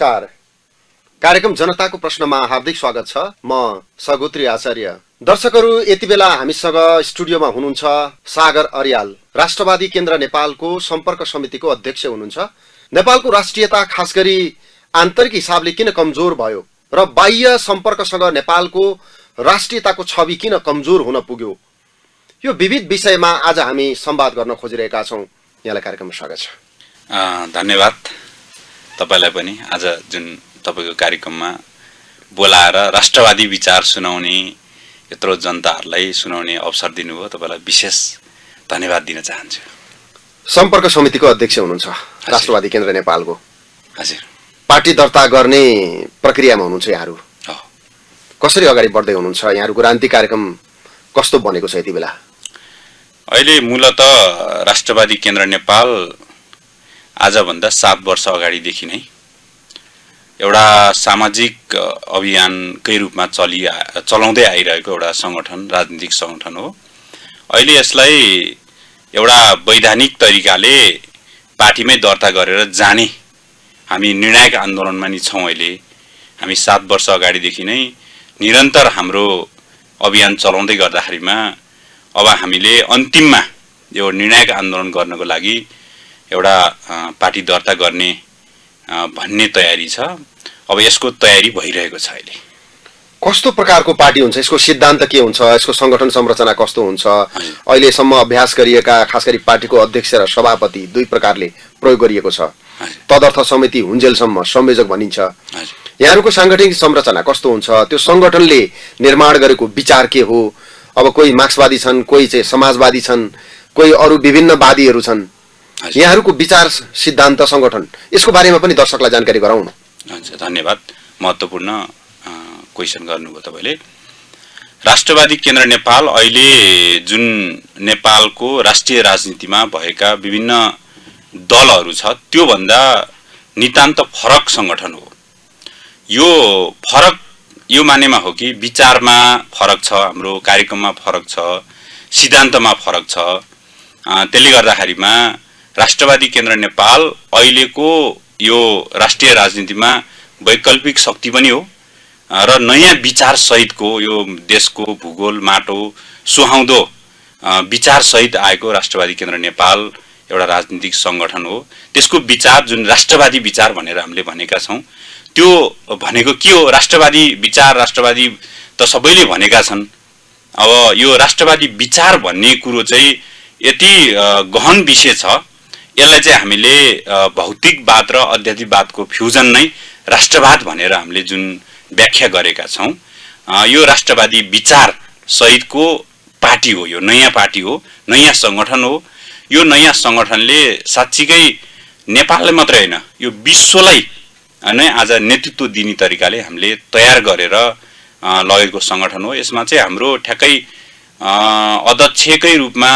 नमस्कार। कार्यक्रम जनताको प्रश्नमा हार्दिक स्वागत छ। म सगोत्री आचार्य। दर्शकहरू यति बेला हामीसँग स्टुडियोमा हुनुहुन्छ सागर अर्याल। राष्ट्रवादी केन्द्र नेपालको सम्पर्क समितिको अध्यक्ष हुनुहुन्छ। नेपालको राष्ट्रियता खास गरी आन्तरिक हिसाबले किन कमजोर भयो र बाह्य सम्पर्कसँग नेपालको राष्ट्रियताको छवि किन कमजोर हुन पुग्यो? यो विविध विषयमा आज हामी संवाद गर्न खोजिरहेका छौँ। यहाँलाई कार्यक्रममा स्वागत छ। धन्यवाद। तपाईँलाई पनि आज जुन तपाईँको कार्यक्रममा बोलाएर राष्ट्रवादी विचार सुनाउने यत्रो जनताहरूलाई सुनाउने अवसर दिनुभयो तपाईँलाई विशेष धन्यवाद दिन चाहन्छु। सम्पर्क समितिको अध्यक्ष हुनुहुन्छ राष्ट्रवादी केन्द्र नेपालको। हजुर। पार्टी दर्ता गर्ने प्रक्रियामा हुनुहुन्छ यहाँहरू। कसरी अगाडि बढ्दै हुनुहुन्छ? यहाँहरूको राजनीति कार्यक्रम कस्तो बनेको छ यति बेला? अहिले मूलत राष्ट्रवादी केन्द्र नेपाल आजभन्दा सात वर्ष अगाडिदेखि नै एउटा सामाजिक अभियानकै रूपमा चलि चलाउँदै आइरहेको एउटा सङ्गठन राजनीतिक सङ्गठन हो। अहिले यसलाई एउटा वैधानिक तरिकाले पार्टीमै दर्ता गरेर जाने हामी निर्णायक आन्दोलनमा नि छौँ अहिले। हामी सात वर्ष अगाडिदेखि नै निरन्तर हाम्रो अभियान चलाउँदै गर्दाखेरिमा अब हामीले अन्तिममा यो निर्णायक आन्दोलन गर्नको लागि एउटा पार्टी दर्ता गर्ने भन्ने तयारी छ। अब यसको तयारी भइरहेको छ अहिले। कस्तो प्रकारको पार्टी हुन्छ? यसको सिद्धान्त के हुन्छ? यसको सङ्गठन संरचना कस्तो हुन्छ? अहिलेसम्म अभ्यास गरिएका खास गरी पार्टीको अध्यक्ष र सभापति दुई प्रकारले प्रयोग गरिएको छ। तदर्थ समिति हुन्जेलसम्म संयोजक भनिन्छ। यहाँहरूको साङ्गठनिक संरचना कस्तो हुन्छ? त्यो सङ्गठनले निर्माण गरेको विचार के हो? अब कोही मार्क्सवादी छन् कोही चाहिँ समाजवादी छन् कोही अरू विभिन्न वादीहरू छन्। यहाँहरूको विचार सिद्धान्त सङ्गठन यसको बारेमा पनि दर्शकलाई जानकारी गराउँ न हुन्छ धन्यवाद। महत्त्वपूर्ण क्वेसन गर्नुभयो तपाईँले। राष्ट्रवादी केन्द्र नेपाल अहिले जुन नेपालको राष्ट्रिय राजनीतिमा भएका विभिन्न दलहरू छ त्योभन्दा नितान्त फरक सङ्गठन हो। यो फरक यो मानेमा हो कि विचारमा फरक छ हाम्रो कार्यक्रममा फरक छ सिद्धान्तमा फरक छ। त्यसले गर्दाखेरिमा राष्ट्रवादी केन्द्र नेपाल अहिलेको यो राष्ट्रिय राजनीतिमा वैकल्पिक शक्ति पनि हो। र नयाँ विचारसहितको यो देशको भूगोल माटो सुहाउँदो विचारसहित आएको राष्ट्रवादी केन्द्र नेपाल एउटा राजनीतिक सङ्गठन हो। त्यसको विचार जुन राष्ट्रवादी विचार भनेर हामीले भनेका छौँ त्यो भनेको के हो? राष्ट्रवादी विचार राष्ट्रवादी त सबैले भनेका छन्। अब यो राष्ट्रवादी विचार भन्ने कुरो चाहिँ यति गहन विषय छ यसलाई चाहिँ हामीले भौतिकवाद र अध्यात्मिकवादको फ्युजन नै राष्ट्रवाद भनेर हामीले जुन व्याख्या गरेका छौँ यो राष्ट्रवादी विचार सहितको पार्टी हो यो नयाँ पार्टी हो नयाँ सङ्गठन हो। यो नयाँ सङ्गठनले साँच्चीकै नेपाललाई मात्रै होइन यो विश्वलाई नै आज नेतृत्व दिने तरिकाले हामीले तयार गरेर लगेको सङ्गठन हो। यसमा चाहिँ हाम्रो ठ्याक्कै अध्यक्षकै रूपमा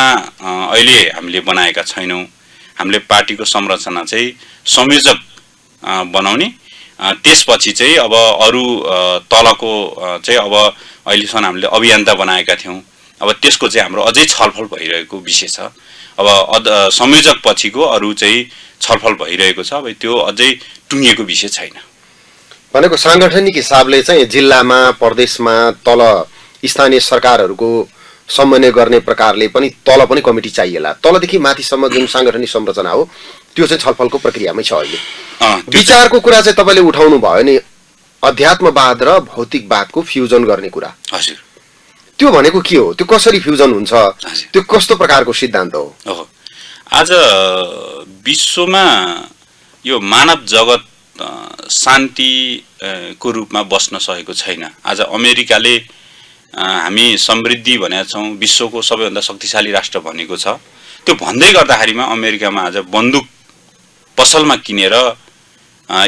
अहिले हामीले बनाएका छैनौँ। हामीले पार्टीको संरचना चाहिँ संयोजक बनाउने। त्यसपछि चाहिँ अब अरू तलको चाहिँ अब अहिलेसम्म हामीले अभियन्ता बनाएका थियौँ। अब त्यसको चाहिँ हाम्रो अझै छलफल भइरहेको विषय छ। अब अद संयोजक पछिको अरू चाहिँ छलफल भइरहेको छ। अब त्यो अझै टुङ्गिएको विषय छैन। भनेको साङ्गठनिक हिसाबले चाहिँ जिल्लामा प्रदेशमा तल स्थानीय सरकारहरूको समन्वय गर्ने प्रकारले पनि तल पनि कमिटी चाहिएला। तलदेखि माथिसम्म जुन साङ्गठनिक संरचना हो त्यो चाहिँ छलफलको प्रक्रियामै छ अहिले। विचारको कुरा चाहिँ तपाईँले उठाउनु भयो नि अध्यात्मवाद र भौतिकवादको फ्युजन गर्ने कुरा। हजुर। त्यो भनेको के हो? त्यो कसरी फ्युजन हुन्छ। त्यो कस्तो प्रकारको सिद्धान्त हो? आज विश्वमा यो मानव जगत अ, शान्ति अ, को रूपमा बस्न सकेको छैन। आज अमेरिकाले हामी समृद्धि भनेका छौँ विश्वको सबैभन्दा शक्तिशाली राष्ट्र भनेको छ। त्यो भन्दै गर्दाखेरिमा अमेरिकामा आज बन्दुक पसलमा किनेर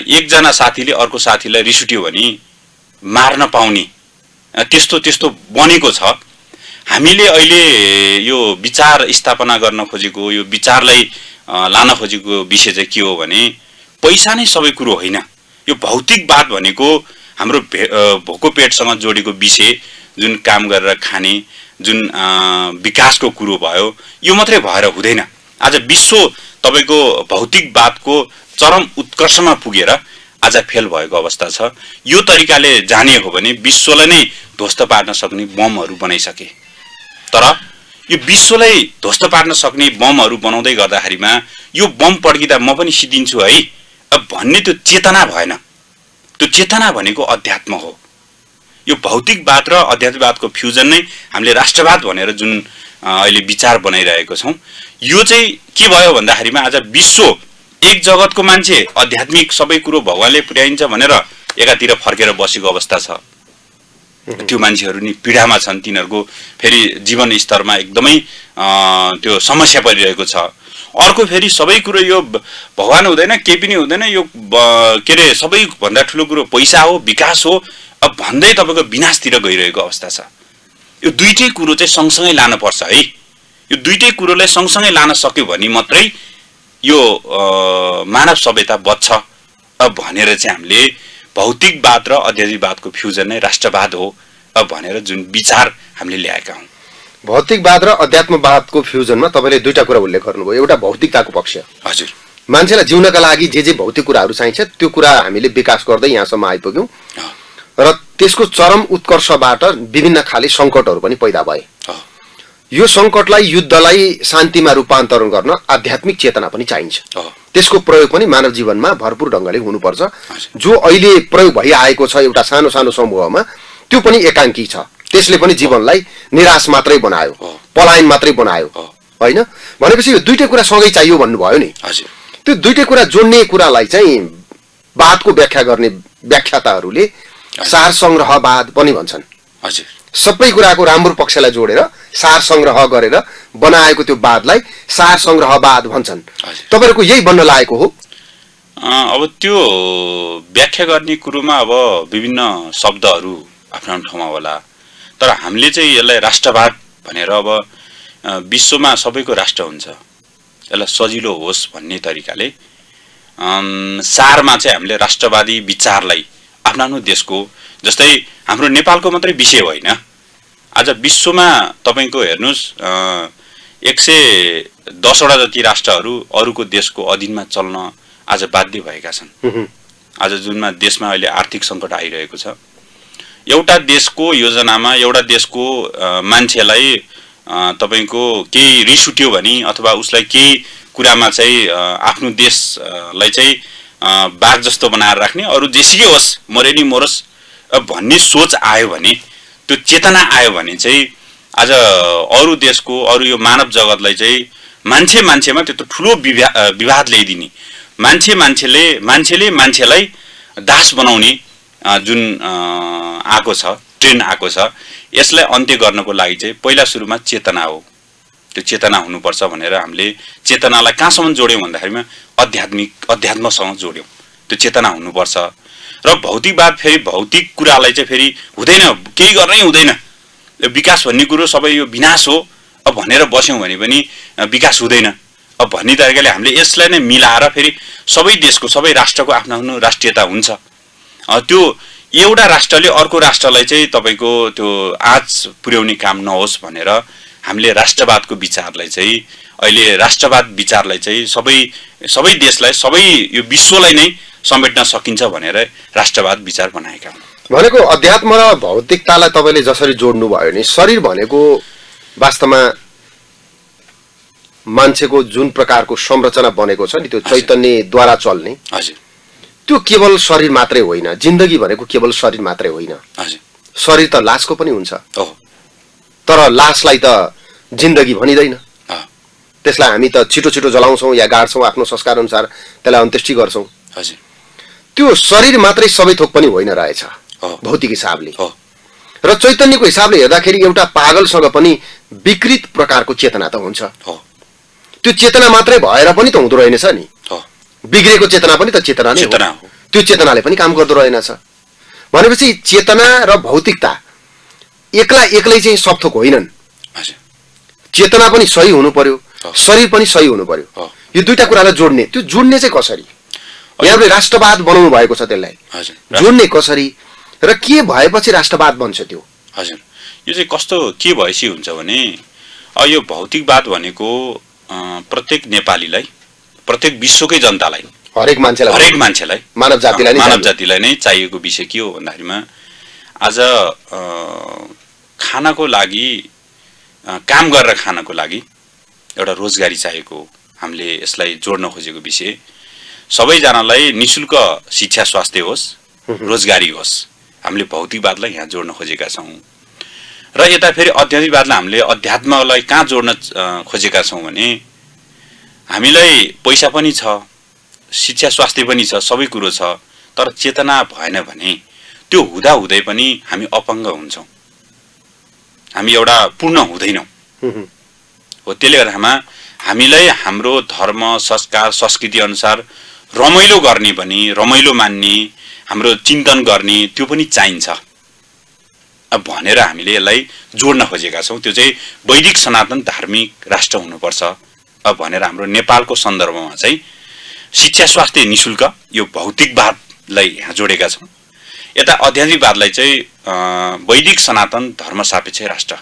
एकजना साथीले अर्को साथीलाई रिस उठ्यो भने मार्न पाउने। त्यस्तो त्यस्तो बनेको छ। हामीले अहिले यो विचार स्थापना गर्न खोजेको यो विचारलाई लान खोजेको विषय चाहिँ के हो भने पैसा नै सबै कुरो होइन। यो भौतिकवाद भनेको हाम्रो भे भोको पेटसँग जोडेको विषय जुन काम गरेर खाने जुन विकासको कुरो भयो यो मात्रै भएर हुँदैन। आज विश्व तपाईँको भौतिकवादको चरम उत्कर्षमा पुगेर आज फेल भएको अवस्था छ। यो तरिकाले जाने हो भने विश्वलाई नै ध्वस्त पार्न सक्ने बमहरू बनाइसके। तर यो विश्वलाई ध्वस्त पार्न सक्ने बमहरू बनाउँदै गर्दाखेरिमा यो बम पड्किँदा म पनि सिद्धिन्छु है। भन्ने त्यो चेतना भएन। त्यो चेतना भनेको अध्यात्म हो। यो भौतिकवाद र अध्यात्मवादको फ्युजन नै हामीले राष्ट्रवाद भनेर जुन अहिले विचार बनाइरहेको छौँ यो चाहिँ के भयो भन्दाखेरिमा आज विश्व एक जगतको मान्छे आध्यात्मिक सबै कुरो भगवान्ले पुर्याइन्छ भनेर एकातिर फर्केर बसेको अवस्था छ। त्यो मान्छेहरू नि पीडामा छन् तिनीहरूको फेरि जीवन स्तरमा एकदमै त्यो समस्या परिरहेको छ। अर्को फेरि सबै कुरो यो भगवान् हुँदैन केही पनि हुँदैन यो के अरे सबैभन्दा ठुलो कुरो पैसा हो विकास हो अब भन्दै तपाईँको विनाशतिर गइरहेको अवस्था छ। यो दुइटै कुरो चाहिँ सँगसँगै लानुपर्छ है। यो दुइटै कुरोलाई सँगसँगै लान सक्यो भने मात्रै यो मानव सभ्यता बच्छ। भनेर चाहिँ हामीले भौतिकवाद र अध्यात्मिकवादको फ्युजन नै राष्ट्रवाद हो। अब भनेर जुन विचार हामीले ल्याएका हौँ। भौतिकवाद र अध्यात्मवादको फ्युजनमा तपाईँले दुईटा कुरा उल्लेख गर्नुभयो। एउटा भौतिकताको पक्ष। हजुर। मान्छेलाई जिउनका लागि जे जे भौतिक कुराहरू चाहिन्छ त्यो कुरा हामीले विकास गर्दै यहाँसम्म आइपुग्यौँ। र त्यसको चरम उत्कर्षबाट विभिन्न खाले सङ्कटहरू पनि पैदा भए। यो सङ्कटलाई युद्धलाई शान्तिमा रूपान्तरण गर्न आध्यात्मिक चेतना पनि चाहिन्छ। त्यसको प्रयोग पनि मानव जीवनमा भरपुर ढङ्गले हुनुपर्छ। जो अहिले प्रयोग भइआएको छ एउटा सानो सानो समूहमा त्यो पनि एकाङ्की छ। त्यसले पनि जीवनलाई निराश मात्रै बनायो। पलायन मात्रै बनायो। होइन? भनेपछि यो दुइटै कुरा सँगै चाहियो भन्नुभयो नि। हजुर। त्यो दुइटै कुरा जोड्ने कुरालाई चाहिँ वादको व्याख्या गर्ने व्याख्याताहरूले सार सङ्ग्रहवाद पनि भन्छन्। हजुर। सबै कुराको राम्रो पक्षलाई जोडेर सार सङ्ग्रह गरेर बनाएको त्यो वादलाई सार सङ्ग्रहवाद भन्छन्। तपाईँहरूको यही बन्न लागेको हो? अब त्यो व्याख्या गर्ने कुरोमा अब विभिन्न शब्दहरू आफ्नो आफ्नो ठाउँमा होला। तर हामीले चाहिँ यसलाई राष्ट्रवाद भनेर अब विश्वमा सबैको राष्ट्र हुन्छ। यसलाई सजिलो होस् भन्ने तरिकाले सारमा चाहिँ हामीले राष्ट्रवादी विचारलाई आफ्नो आफ्नो देशको जस्तै हाम्रो नेपालको मात्रै विषय होइन। आज विश्वमा तपाईँको हेर्नुहोस् एक सय दसवटा जति राष्ट्रहरू अरूको देशको अधीनमा चल्न आज बाध्य भएका छन्। आज जुनमा देशमा अहिले आर्थिक सङ्कट आइरहेको छ। एउटा देशको योजनामा एउटा देशको मान्छेलाई तपाईँको केही रिस उठ्यो भने अथवा उसलाई केही कुरामा चाहिँ आफ्नो देशलाई चाहिँ बाघ जस्तो बनाएर राख्ने। अरू जेसुकै होस् मरे नि मरोस् भन्ने सोच आयो भने त्यो चेतना आयो भने चाहिँ आज अरू देशको अरू यो मानव जगतलाई चाहिँ मान्छे मान्छेमा त्यत्रो ठुलो विभा विवाद ल्याइदिने। मान्छे मान्छेले मान्छेले मान्छेलाई दास बनाउने जुन आएको छ ट्रेन्ड आएको छ यसलाई अन्त्य गर्नको लागि चाहिँ पहिला सुरुमा चेतना हो। त्यो चेतना हुनुपर्छ भनेर हामीले चेतनालाई कहाँसम्म जोड्यौँ भन्दाखेरिमा? आध्यात्मिक अध्यात्मसँग जोड्यौँ। त्यो चेतना हुनुपर्छ। र भौतिकवाद फेरि भौतिक कुरालाई चाहिँ फेरि हुँदैन। केही गर्नै हुँदैन। यो विकास भन्ने कुरो सबै यो विनाश हो। अब भनेर बस्यौँ भने पनि विकास हुँदैन। अब भन्ने तरिकाले हामीले यसलाई नै मिलाएर फेरि सबै देशको सबै राष्ट्रको आफ्नो आफ्नो राष्ट्रियता हुन्छ। त्यो एउटा राष्ट्रले अर्को राष्ट्रलाई चाहिँ तपाईँको त्यो आँच पुर्याउने काम नहोस् भनेर हामीले राष्ट्रवादको विचारलाई चाहिँ अहिले राष्ट्रवाद विचारलाई चाहिँ सबै सबै देशलाई सबै यो विश्वलाई नै समेट्न सकिन्छ भनेर राष्ट्रवाद विचार बनाएका हुन्। भनेको अध्यात्म र भौतिकतालाई तपाईँले जसरी जोड्नु भयो नि शरीर भनेको वास्तवमा मान्छेको जुन प्रकारको संरचना बनेको छ नि त्यो चैतन्यद्वारा चल्ने। हजुर। त्यो केवल शरीर मात्रै होइन जिन्दगी भनेको केवल शरीर मात्रै होइन। हजुर। शरीर त लासको पनि हुन्छ। हो। तर लासलाई त जिन्दगी भनिँदैन। त्यसलाई हामी त छिटो छिटो जलाउँछौँ या गाड्छौँ आफ्नो संस्कार अनुसार त्यसलाई अन्त्येष्टि गर्छौँ। हजुर। त्यो शरीर मात्रै सबै थोक पनि होइन रहेछ भौतिक हिसाबले। र चैतन्यको हिसाबले हेर्दाखेरि एउटा पागलसँग पनि विकृत प्रकारको चेतना त हुन्छ। त्यो चेतना मात्रै भएर पनि त हुँदो रहेनछ नि। बिग्रेको चेतना पनि त चेतना नै चेतना हो। त्यो चेतनाले पनि काम गर्दो रहेनछ। भनेपछि चेतना र भौतिकता एक्ला एक्लै चाहिँ सबथोक होइनन्। चेतना पनि सही हुनु पर्यो। शरीर पनि सही हुनु पर्यो। यो दुइटा कुरालाई जोड्ने त्यो जोड्ने चाहिँ कसरी? यहाँले राष्ट्रवाद बनाउनु भएको छ त्यसलाई। जोड्ने कसरी? र के भएपछि राष्ट्रवाद बन्छ त्यो? हजुर। यो चाहिँ कस्तो के भएपछि हुन्छ भने अब यो भौतिकवाद भनेको प्रत्येक नेपालीलाई प्रत्येक विश्वकै जनतालाई हरेक मान्छेलाई हरेक मान्छेलाई मानव जातिलाई मानव। जातिलाई नै चाहिएको विषय के हो भन्दाखेरिमा आज खानको लागि काम गरेर खानको लागि एउटा रोजगारी चाहिएको हामीले यसलाई जोड्न खोजेको विषय। सबैजनालाई निशुल्क शिक्षा स्वास्थ्य होस् रोजगारी होस् हामीले भौतिकवादलाई यहाँ जोड्न खोजेका छौँ। र यता फेरि अध्यात्मिकवादलाई हामीले अध्यात्मलाई कहाँ जोड्न खोजेका छौँ भने हामीलाई पैसा पनि छ शिक्षा स्वास्थ्य पनि छ सबै कुरो छ तर चेतना भएन भने त्यो हुँदा हुँदै पनि हामी अपाङ्ग हुन्छौँ। हामी एउटा पूर्ण हुँदैनौँ। हुँ, त्यसले गर्दामा हामीलाई हाम्रो धर्म संस्कार संस्कृति अनुसार रमाइलो गर्ने पनि रमाइलो मान्ने हाम्रो चिन्तन गर्ने त्यो पनि चाहिन्छ। अब भनेर हामीले यसलाई जोड्न खोजेका छौँ त्यो चाहिँ वैदिक सनातन धार्मिक राष्ट्र हुनुपर्छ। अब भनेर हाम्रो नेपालको सन्दर्भमा चाहिँ शिक्षा स्वास्थ्य निशुल्क यो भौतिकवादलाई यहाँ जोडेका छौँ। यता आध्यात्मिकवादलाई चाहिँ वैदिक सनातन धर्म सापेक्ष राष्ट्र।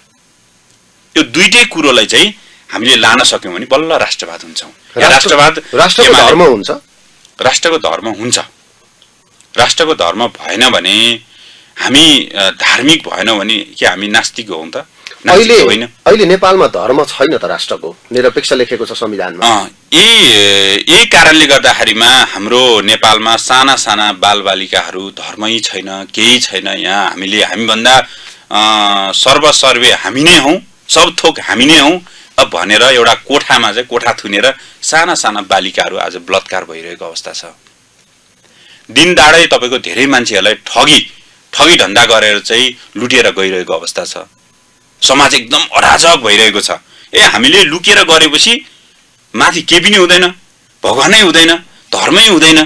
यो दुइटै कुरोलाई चाहिँ हामीले लान सक्यौँ भने बल्ल राष्ट्रवाद हुन्छौँ। राष्ट्रवाद राष्ट्रको धर्म हुन्छ। राष्ट्रको धर्म हुन्छ। राष्ट्रको धर्म भएन भने हामी धार्मिक भएनौँ भने के हामी नास्तिक हौँ त? अहिले अहिले नेपालमा धर्म छैन त राष्ट्रको। निरपेक्ष लेखेको छ संविधानमा। यही यही कारणले गर्दाखेरिमा हाम्रो नेपालमा साना साना बालबालिकाहरू धर्मै छैन केही छैन। यहाँ हामीले हामीभन्दा सर्वसर्वे हामी नै हौँ सब थोक हामी नै हौँ। अब भनेर एउटा कोठामा चाहिँ कोठा थुनेर साना साना बालिकाहरू आज बलात्कार भइरहेको अवस्था छ। दिन दाडै तपाईँको धेरै मान्छेहरूलाई ठगी ठगी धन्दा गरेर चाहिँ लुटेर गइरहेको अवस्था छ। समाज एकदम अराजक भइरहेको छ। ए हामीले लुकेर गरेपछि माथि केही पनि हुँदैन भगवानै हुँदैन धर्मै हुँदैन।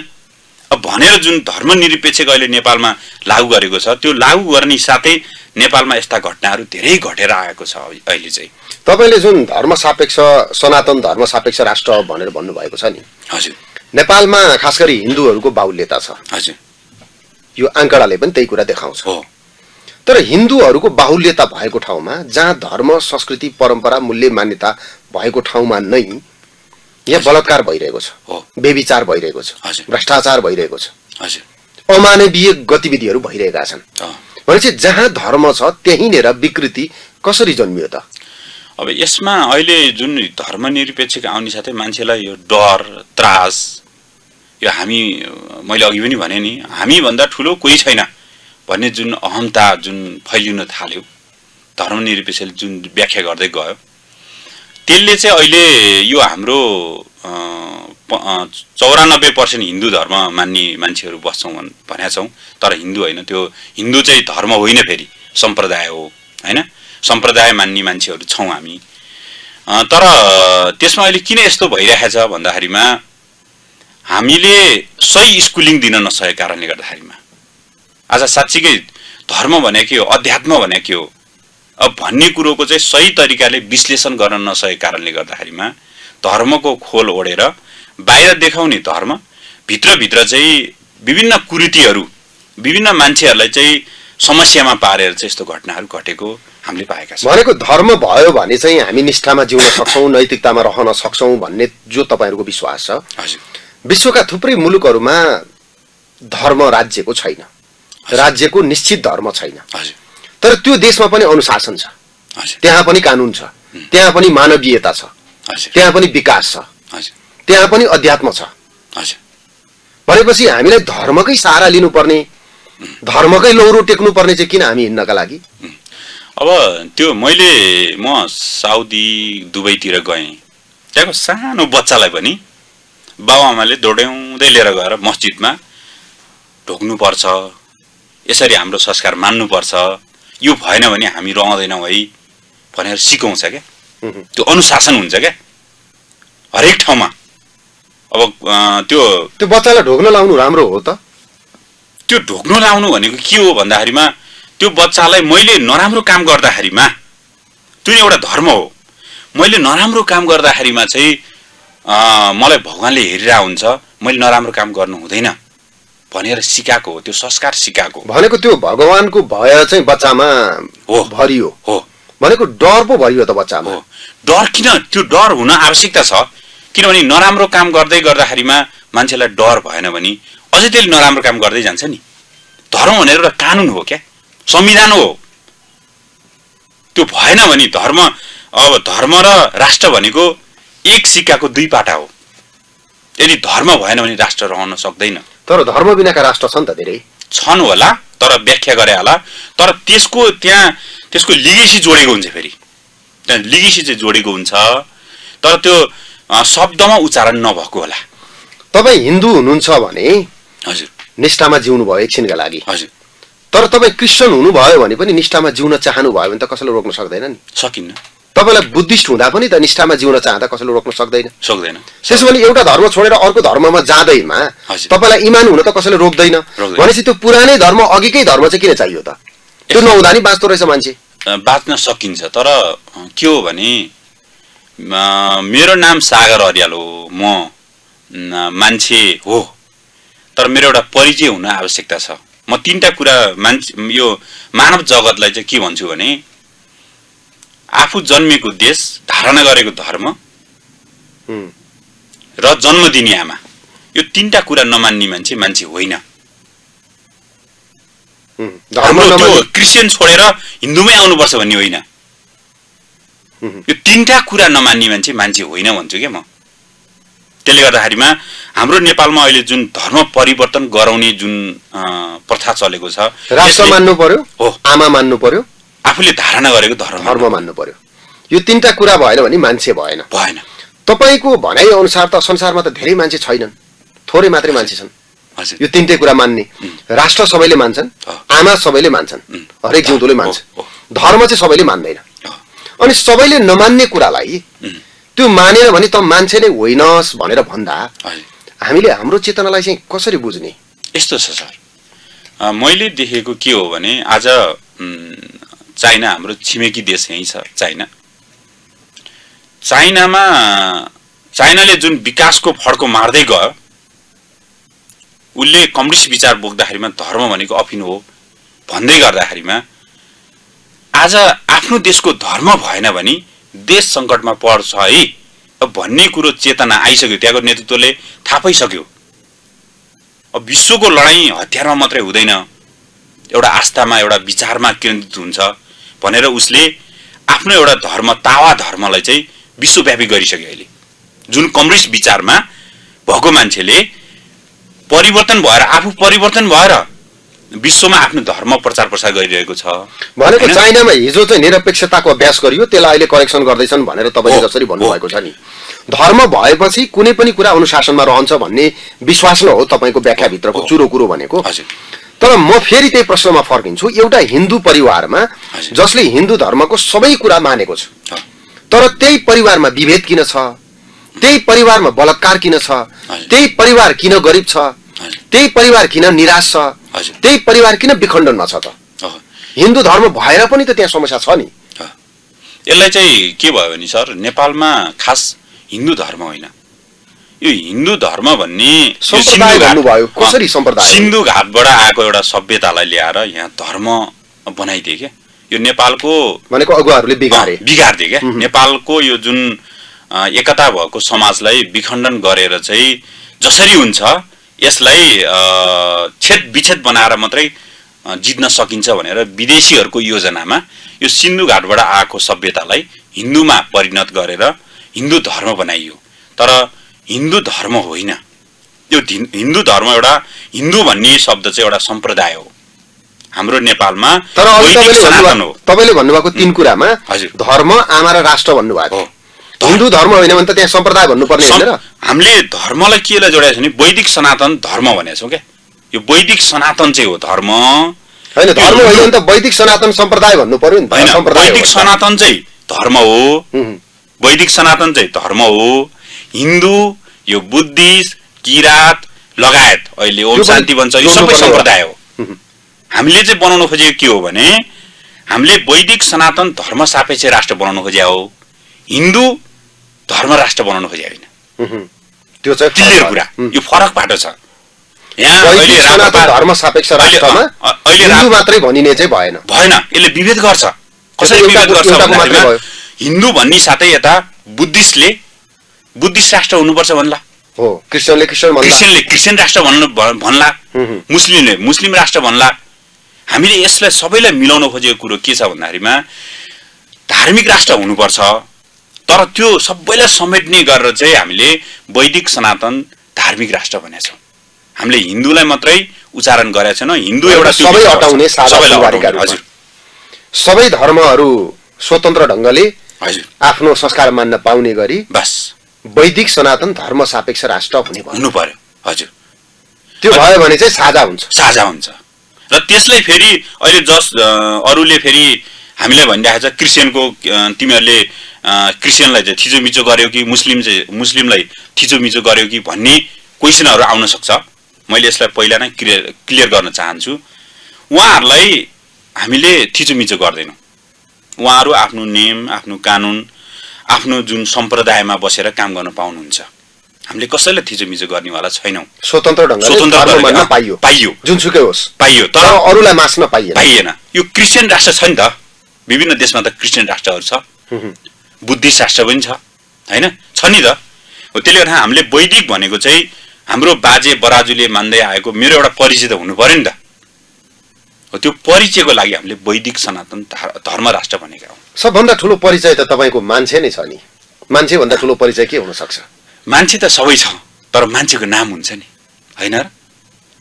अब भनेर जुन धर्मनिरपेक्षक अहिले नेपालमा लागू गरेको छ त्यो लागू गर्ने साथै नेपालमा यस्ता घटनाहरू धेरै घटेर आएको छ अहिले चाहिँ। तपाईँले जुन धर्म सापेक्ष सनातन धर्म सापेक्ष राष्ट्र भनेर भन्नुभएको छ नि। हजुर। नेपालमा खास गरी हिन्दूहरूको बाहुल्यता छ। हजुर। यो आङ्कडाले पनि त्यही कुरा देखाउँछ। हो। तर हिन्दूहरूको बाहुल्यता भएको ठाउँमा जहाँ धर्म संस्कृति परम्परा मूल्य मान्यता भएको ठाउँमा नै यहाँ बलात्कार भइरहेको छ बेविचार भइरहेको छ। भ्रष्टाचार भइरहेको छ। अमानवीय गतिविधिहरू भइरहेका छन्। भनेपछि जहाँ धर्म छ त्यहीँनिर विकृति कसरी जन्मियो त? अब यसमा अहिले जुन धर्मनिरपेक्षक आउने साथै मान्छेलाई यो डर त्रास यो हामी मैले अघि पनि भने नि हामीभन्दा ठुलो कोही छैन। भन्ने जुन अहमता जुन फैलिन थाल्यो धर्मनिरपेक्षले जुन व्याख्या गर्दै गयो त्यसले चाहिँ अहिले यो हाम्रो चौरानब्बे पर्सेन्ट हिन्दू धर्म मान्ने मान्छेहरू बस्छौँ भन् भनेका छौँ। तर हिन्दू होइन त्यो हिन्दू चाहिँ धर्म होइन फेरि सम्प्रदाय हो होइन? सम्प्रदाय मान्ने मान्छेहरू छौँ हामी। तर त्यसमा अहिले किन यस्तो भइरहेको छ भन्दाखेरिमा हामीले सही स्कुलिङ दिन नसकेको कारणले गर्दाखेरिमा। आज साँच्चीकै धर्म भने के हो अध्यात्म भने के हो। अब भन्ने कुरोको चाहिँ सही तरिकाले विश्लेषण गर्न नसकेको कारणले गर्दाखेरिमा धर्मको खोल ओढेर बाहिर देखाउने धर्म भित्रभित्र चाहिँ विभिन्न कुरीतिहरू विभिन्न मान्छेहरूलाई चाहिँ समस्यामा पारेर चाहिँ यस्तो घटनाहरू घटेको हामीले पाएका छौँ। भनेको धर्म भयो भने चाहिँ हामी निष्ठामा जिउन सक्छौँ नैतिकतामा रहन सक्छौँ भन्ने जो तपाईँहरूको विश्वास छ। हजुर। विश्वका थुप्रै मुलुकहरूमा धर्म राज्यको छैन। राज्यको निश्चित धर्म छैन। तर त्यो देशमा पनि अनुशासन छ। त्यहाँ पनि कानुन छ। त्यहाँ पनि मानवीयता छ। त्यहाँ पनि विकास छ। त्यहाँ पनि अध्यात्म छ। भनेपछि हामीलाई धर्मकै सहारा लिनुपर्ने धर्मकै लौरो टेक्नुपर्ने चाहिँ किन हामी हिँड्नका लागि? अब त्यो मैले म साउदी दुबईतिर गएँ। त्यहाँको सानो बच्चालाई पनि बाबुआमाले दौड्याउँदै लिएर गएर मस्जिदमा ढोग्नुपर्छ। यसरी हाम्रो संस्कार मान्नुपर्छ। यो भएन भने हामी रहँदैनौँ है भनेर सिकाउँछ क्या। त्यो अनुशासन हुन्छ क्या। हरेक ठाउँमा। अब त्यो त्यो बच्चालाई ढोग्न लाउनु राम्रो हो त। त्यो ढोग्नु लाउनु भनेको के हो भन्दाखेरिमा त्यो बच्चालाई मैले नराम्रो काम गर्दाखेरिमा त्यो एउटा धर्म हो। मैले नराम्रो काम गर्दाखेरिमा चाहिँ मलाई भगवान्ले हेरिरहेको हुन्छ मैले नराम्रो काम गर्नु हुँदैन। भनेर सिकाएको हो त्यो संस्कार सिकाएको। भनेको त्यो भगवानको भय चाहिँ बच्चामा हो। भरियो। हो। भनेको डर पो भरियो त बच्चामा। हो। डर किन? त्यो डर हुन आवश्यकता छ। किनभने नराम्रो काम गर्दै गर्दाखेरिमा मान्छेलाई डर भएन भने अझै त्यसले नराम्रो काम गर्दै जान्छ नि। धर्म भनेर एउटा कानुन हो क्या। संविधान हो। त्यो भएन भने धर्म अब धर्म र राष्ट्र भनेको एक सिक्काको दुई पाटा हो। यदि धर्म भएन भने राष्ट्र रहन सक्दैन। तर धर्म बिनाका राष्ट्र छन् त धेरै। छन् होला तर व्याख्या गरे होला। तर त्यसको त्यहाँ त्यसको लिगेसी जोडेको हुन्छ फेरि। त्यहाँ लिगेसी चाहिँ जोडेको हुन्छ। तर त्यो शब्दमा उच्चारण नभएको होला। तपाईँ हिन्दू हुनुहुन्छ भने हजुर। निष्ठामा जिउनु भयो एकछिनका लागि। हजुर। तर तपाईँ क्रिस्चियन हुनुभयो भने पनि निष्ठामा जिउन चाहनु भयो भने त कसैले रोक्न सक्दैन नि। सकिन्न। तपाईँलाई बुद्धिस्ट हुँदा पनि त निष्ठामा जिउन चाहँदा कसैले रोक्न सक्दैन। सक्दैन। त्यसो भने एउटा धर्म छोडेर अर्को धर्ममा जाँदैमा। तपाईँलाई इमान हुन त कसैले रोक्दैन। भनेपछि त्यो पुरानै धर्म अघिकै धर्म चाहिँ किन चाहियो त? त्यो नहुँदा नि बाँच्दो रहेछ मान्छे। बाँच्न सकिन्छ तर के हो भने मेरो नाम सागर अर्याल हो म मान्छे हो। तर मेरो एउटा परिचय हुन आवश्यकता छ। म तिनवटा कुरा मान्छे यो मानव जगतलाई चाहिँ के भन्छु भने आफू जन्मेको देश धारणा गरेको धर्म। र जन्म दिने आमा। यो तिनवटा कुरा नमान्ने मान्छे मान्छे होइन। क्रिस्चियन छोडेर हिन्दूमै आउनुपर्छ भन्ने होइन। यो तिनवटा कुरा नमान्ने मान्छे मान्छे होइन भन्छु क्या म। त्यसले गर्दाखेरिमा हाम्रो नेपालमा अहिले जुन धर्म परिवर्तन गराउने जुन प्रथा चलेको छ राष्ट्र मान्नु पर्यो हो। आमा मान्नु पर्यो। आफूले धारणा गरेको धर्म। धर्म मान्नु पर्यो। यो तिनवटा कुरा भएन भने मान्छे भएन। भएन। तपाईँको भनाइ अनुसार त संसारमा त धेरै मान्छे छैनन्। थोरै मात्रै मान्छे छन्। यो तिनटै कुरा मान्ने। राष्ट्र सबैले मान्छन्। आमा सबैले मान्छन्। हरेक जिउँदोले मान्छ। धर्म चाहिँ सबैले मान्दैन। अनि सबैले नमान्ने कुरालाई त्यो मानेन भने त मान्छे नै होइनस् भनेर भन्दा हामीले हाम्रो चेतनालाई चाहिँ कसरी बुझ्ने? यस्तो छ सर। मैले देखेको के हो भने आज चाइना हाम्रो छिमेकी देश यहीँ छ चाइना। चाइनामा चाइनाले जुन विकासको फड्को मार्दै गयो उसले कम्युनिस्ट विचार बोक्दाखेरिमा धर्म भनेको अफिन हो। भन्दै गर्दाखेरिमा आज आफ्नो देशको धर्म भएन भने देश सङ्कटमा पर्छ है। भन्ने कुरो चेतना आइसक्यो त्यहाँको नेतृत्वले थाहा पाइसक्यो अब विश्वको लडाइँ हतियारमा मात्रै हुँदैन। एउटा आस्थामा एउटा विचारमा केन्द्रित हुन्छ। भनेर उसले आफ्नो एउटा धर्म तावा धर्मलाई चाहिँ विश्वव्यापी गरिसक्यो अहिले। जुन कम्युनिस्ट विचारमा भएको मान्छेले परिवर्तन भएर आफू परिवर्तन भएर विश्वमा आफ्नो धर्म प्रचार प्रसार गरिरहेको छ। भनेको? चाइनामा हिजो चाहिँ निरपेक्षताको अभ्यास गरियो त्यसलाई अहिले करेक्सन गर्दैछन् भनेर तपाईँले जसरी भन्नुभएको छ नि। धर्म भएपछि कुनै पनि कुरा अनुशासनमा रहन्छ भन्ने विश्वास न हो तपाईँको व्याख्याभित्रको। चुरो कुरो भनेको। हजुर। तर म फेरि त्यही प्रश्नमा फर्किन्छु। एउटा हिन्दू परिवारमा। जसले हिन्दू धर्मको सबै कुरा मानेको छ तर त्यही परिवारमा विभेद किन छ? त्यही परिवारमा बलात्कार किन छ। त्यही परिवार किन गरिब छ? त्यही परिवार किन निराश छ? त्यही परिवार किन विखण्डनमा छ त। हिन्दू धर्म भएर पनि त त्यहाँ समस्या छ नि। यसलाई चाहिँ के भयो भने सर नेपालमा खास हिन्दू धर्म होइन। यो हिन्दू धर्म भन्ने सिन्धु कसरी सम्प्रदाय? घाटबाट आएको एउटा सभ्यतालाई ल्याएर यहाँ धर्म बनाइदिए क्या। यो नेपालको भनेको अगुवाहरूले बिगारे। बिगारिदिए क्या। नेपालको यो जुन एकता भएको समाजलाई विखण्डन गरेर चाहिँ जसरी हुन्छ यसलाई छेद विच्छेद बनाएर मात्रै जित्न सकिन्छ भनेर विदेशीहरूको योजनामा यो सिन्धु घाटबाट आएको सभ्यतालाई हिन्दूमा परिणत गरेर हिन्दू धर्म बनाइयो। तर हिन्दू धर्म होइन। यो हिन्दू धर्म एउटा हिन्दू भन्ने शब्द चाहिँ एउटा सम्प्रदाय हो। हाम्रो नेपालमा तर तपाईँले भन्नुभएको तिन कुरामा हजुर। धर्म आमा र राष्ट्र भन्नुभएको। हिन्दू धर्म होइन भने त त्यहाँ सम्प्रदाय भन्नुपर्ने होइन हामीले धर्मलाई केलाई जोडेको छ भने वैदिक सनातन धर्म भनेको छौँ क्या। यो वैदिक सनातन चाहिँ हो धर्म। होइन धर्म होइन भने त वैदिक सनातन सम्प्रदाय भन्नु पर्यो नि वैदिक। सनातन चाहिँ धर्म हुँ, वैदिक सनातन चाहिँ धर्म हो। हिन्दू यो बुद्धिस्ट किरात लगायत अहिले ओम शान्ति भन्छ यो सबै सम्प्रदाय हो। हामीले चाहिँ बनाउन खोजेको के हो भने हामीले वैदिक सनातन धर्म सापेक्ष राष्ट्र बनाउन खोजेका हो। हिन्दू धर्म राष्ट्र बनाउन खोजेका होइन। त्यो चाहिँ क्लियर कुरा। यो फरक बाटो छ। यहाँ अहिले सनातन धर्म सापेक्ष राष्ट्रमा अहिले हिन्दू मात्रै भनिने चाहिँ भएन। भएन। यसले विभेद गर्छ। कसरी विभेद गर्छ। हिन्दू भन्ने साथै यता बुद्धिस्टले बुद्धिस्ट राष्ट्र हुनुपर्छ भन्ला। हो क्रिस्चियनले क्रिस्चियनले क्रिस्चियन राष्ट्र भन्नु भन्ला। मुस्लिमले मुस्लिम राष्ट्र भन्ला। हामीले यसलाई सबैलाई मिलाउन खोजेको कुरो के छ भन्दाखेरिमा धार्मिक राष्ट्र हुनुपर्छ। तर त्यो सबैलाई समेट्ने गरेर चाहिँ हामीले वैदिक सनातन धार्मिक राष्ट्र भनेका छौँ। हामीले हिन्दूलाई मात्रै उच्चारण गरेका छैनौँ। हिन्दू एउटा सबै। हटाउने। हजुर। सबै धर्महरू स्वतन्त्र ढङ्गले हजुर। आफ्नो संस्कार मान्न पाउने गरी बस। वैदिक सनातन धर्म सापेक्ष राष्ट्र हुने भयो। हुनु पर्यो हजुर। त्यो भयो भने चाहिँ साझा हुन्छ। साझा हुन्छ। र त्यसलाई फेरि अहिले जस अरूले फेरि हामीलाई भनिरहेको छ क्रिस्चियनको तिमीहरूले क्रिस्चियनलाई चाहिँ थिचोमिचो गर्यो कि मुस्लिम चाहिँ मुस्लिमलाई थिचोमिचो गर्यो कि भन्ने क्वेसनहरू आउन सक्छ। मैले यसलाई पहिला नै क्लियर क्लियर गर्न चाहन्छु। उहाँहरूलाई हामीले थिचोमिचो गर्दैनौँ। उहाँहरू आफ्नो नियम आफ्नो कानुन आफ्नो जुन सम्प्रदायमा बसेर काम गर्न पाउनुहुन्छ। हामीले कसैलाई थिचोमिचो गर्नेवाला छैनौँ। स्वतन्त्र स्वतन्त्र पाइयो। पाइयो। जुनसुकै होस्। पाइयो तर अरूलाई मास्न पाइएन। पाइएन। यो क्रिस्चियन राष्ट्र छ नि त। विभिन्न देशमा त क्रिस्चियन राष्ट्रहरू छ। बुद्धिस्ट राष्ट्र पनि छ। होइन? छ नि त। हो त्यसले गर्दा हामीले वैदिक भनेको चाहिँ हाम्रो बाजे बराजुले मान्दै आएको मेरो एउटा परिचय त हुनु पऱ्यो नि त। त्यो परिचयको लागि हामीले वैदिक सनातन धर्म राष्ट्र भनेका हौँ। सबभन्दा ठुलो परिचय त तपाईँको मान्छे नै छ नि। मान्छेभन्दा ठुलो परिचय के हुन सक्छ मान्छे त सबै छ तर मान्छेको नाम हुन्छ नि। होइन र?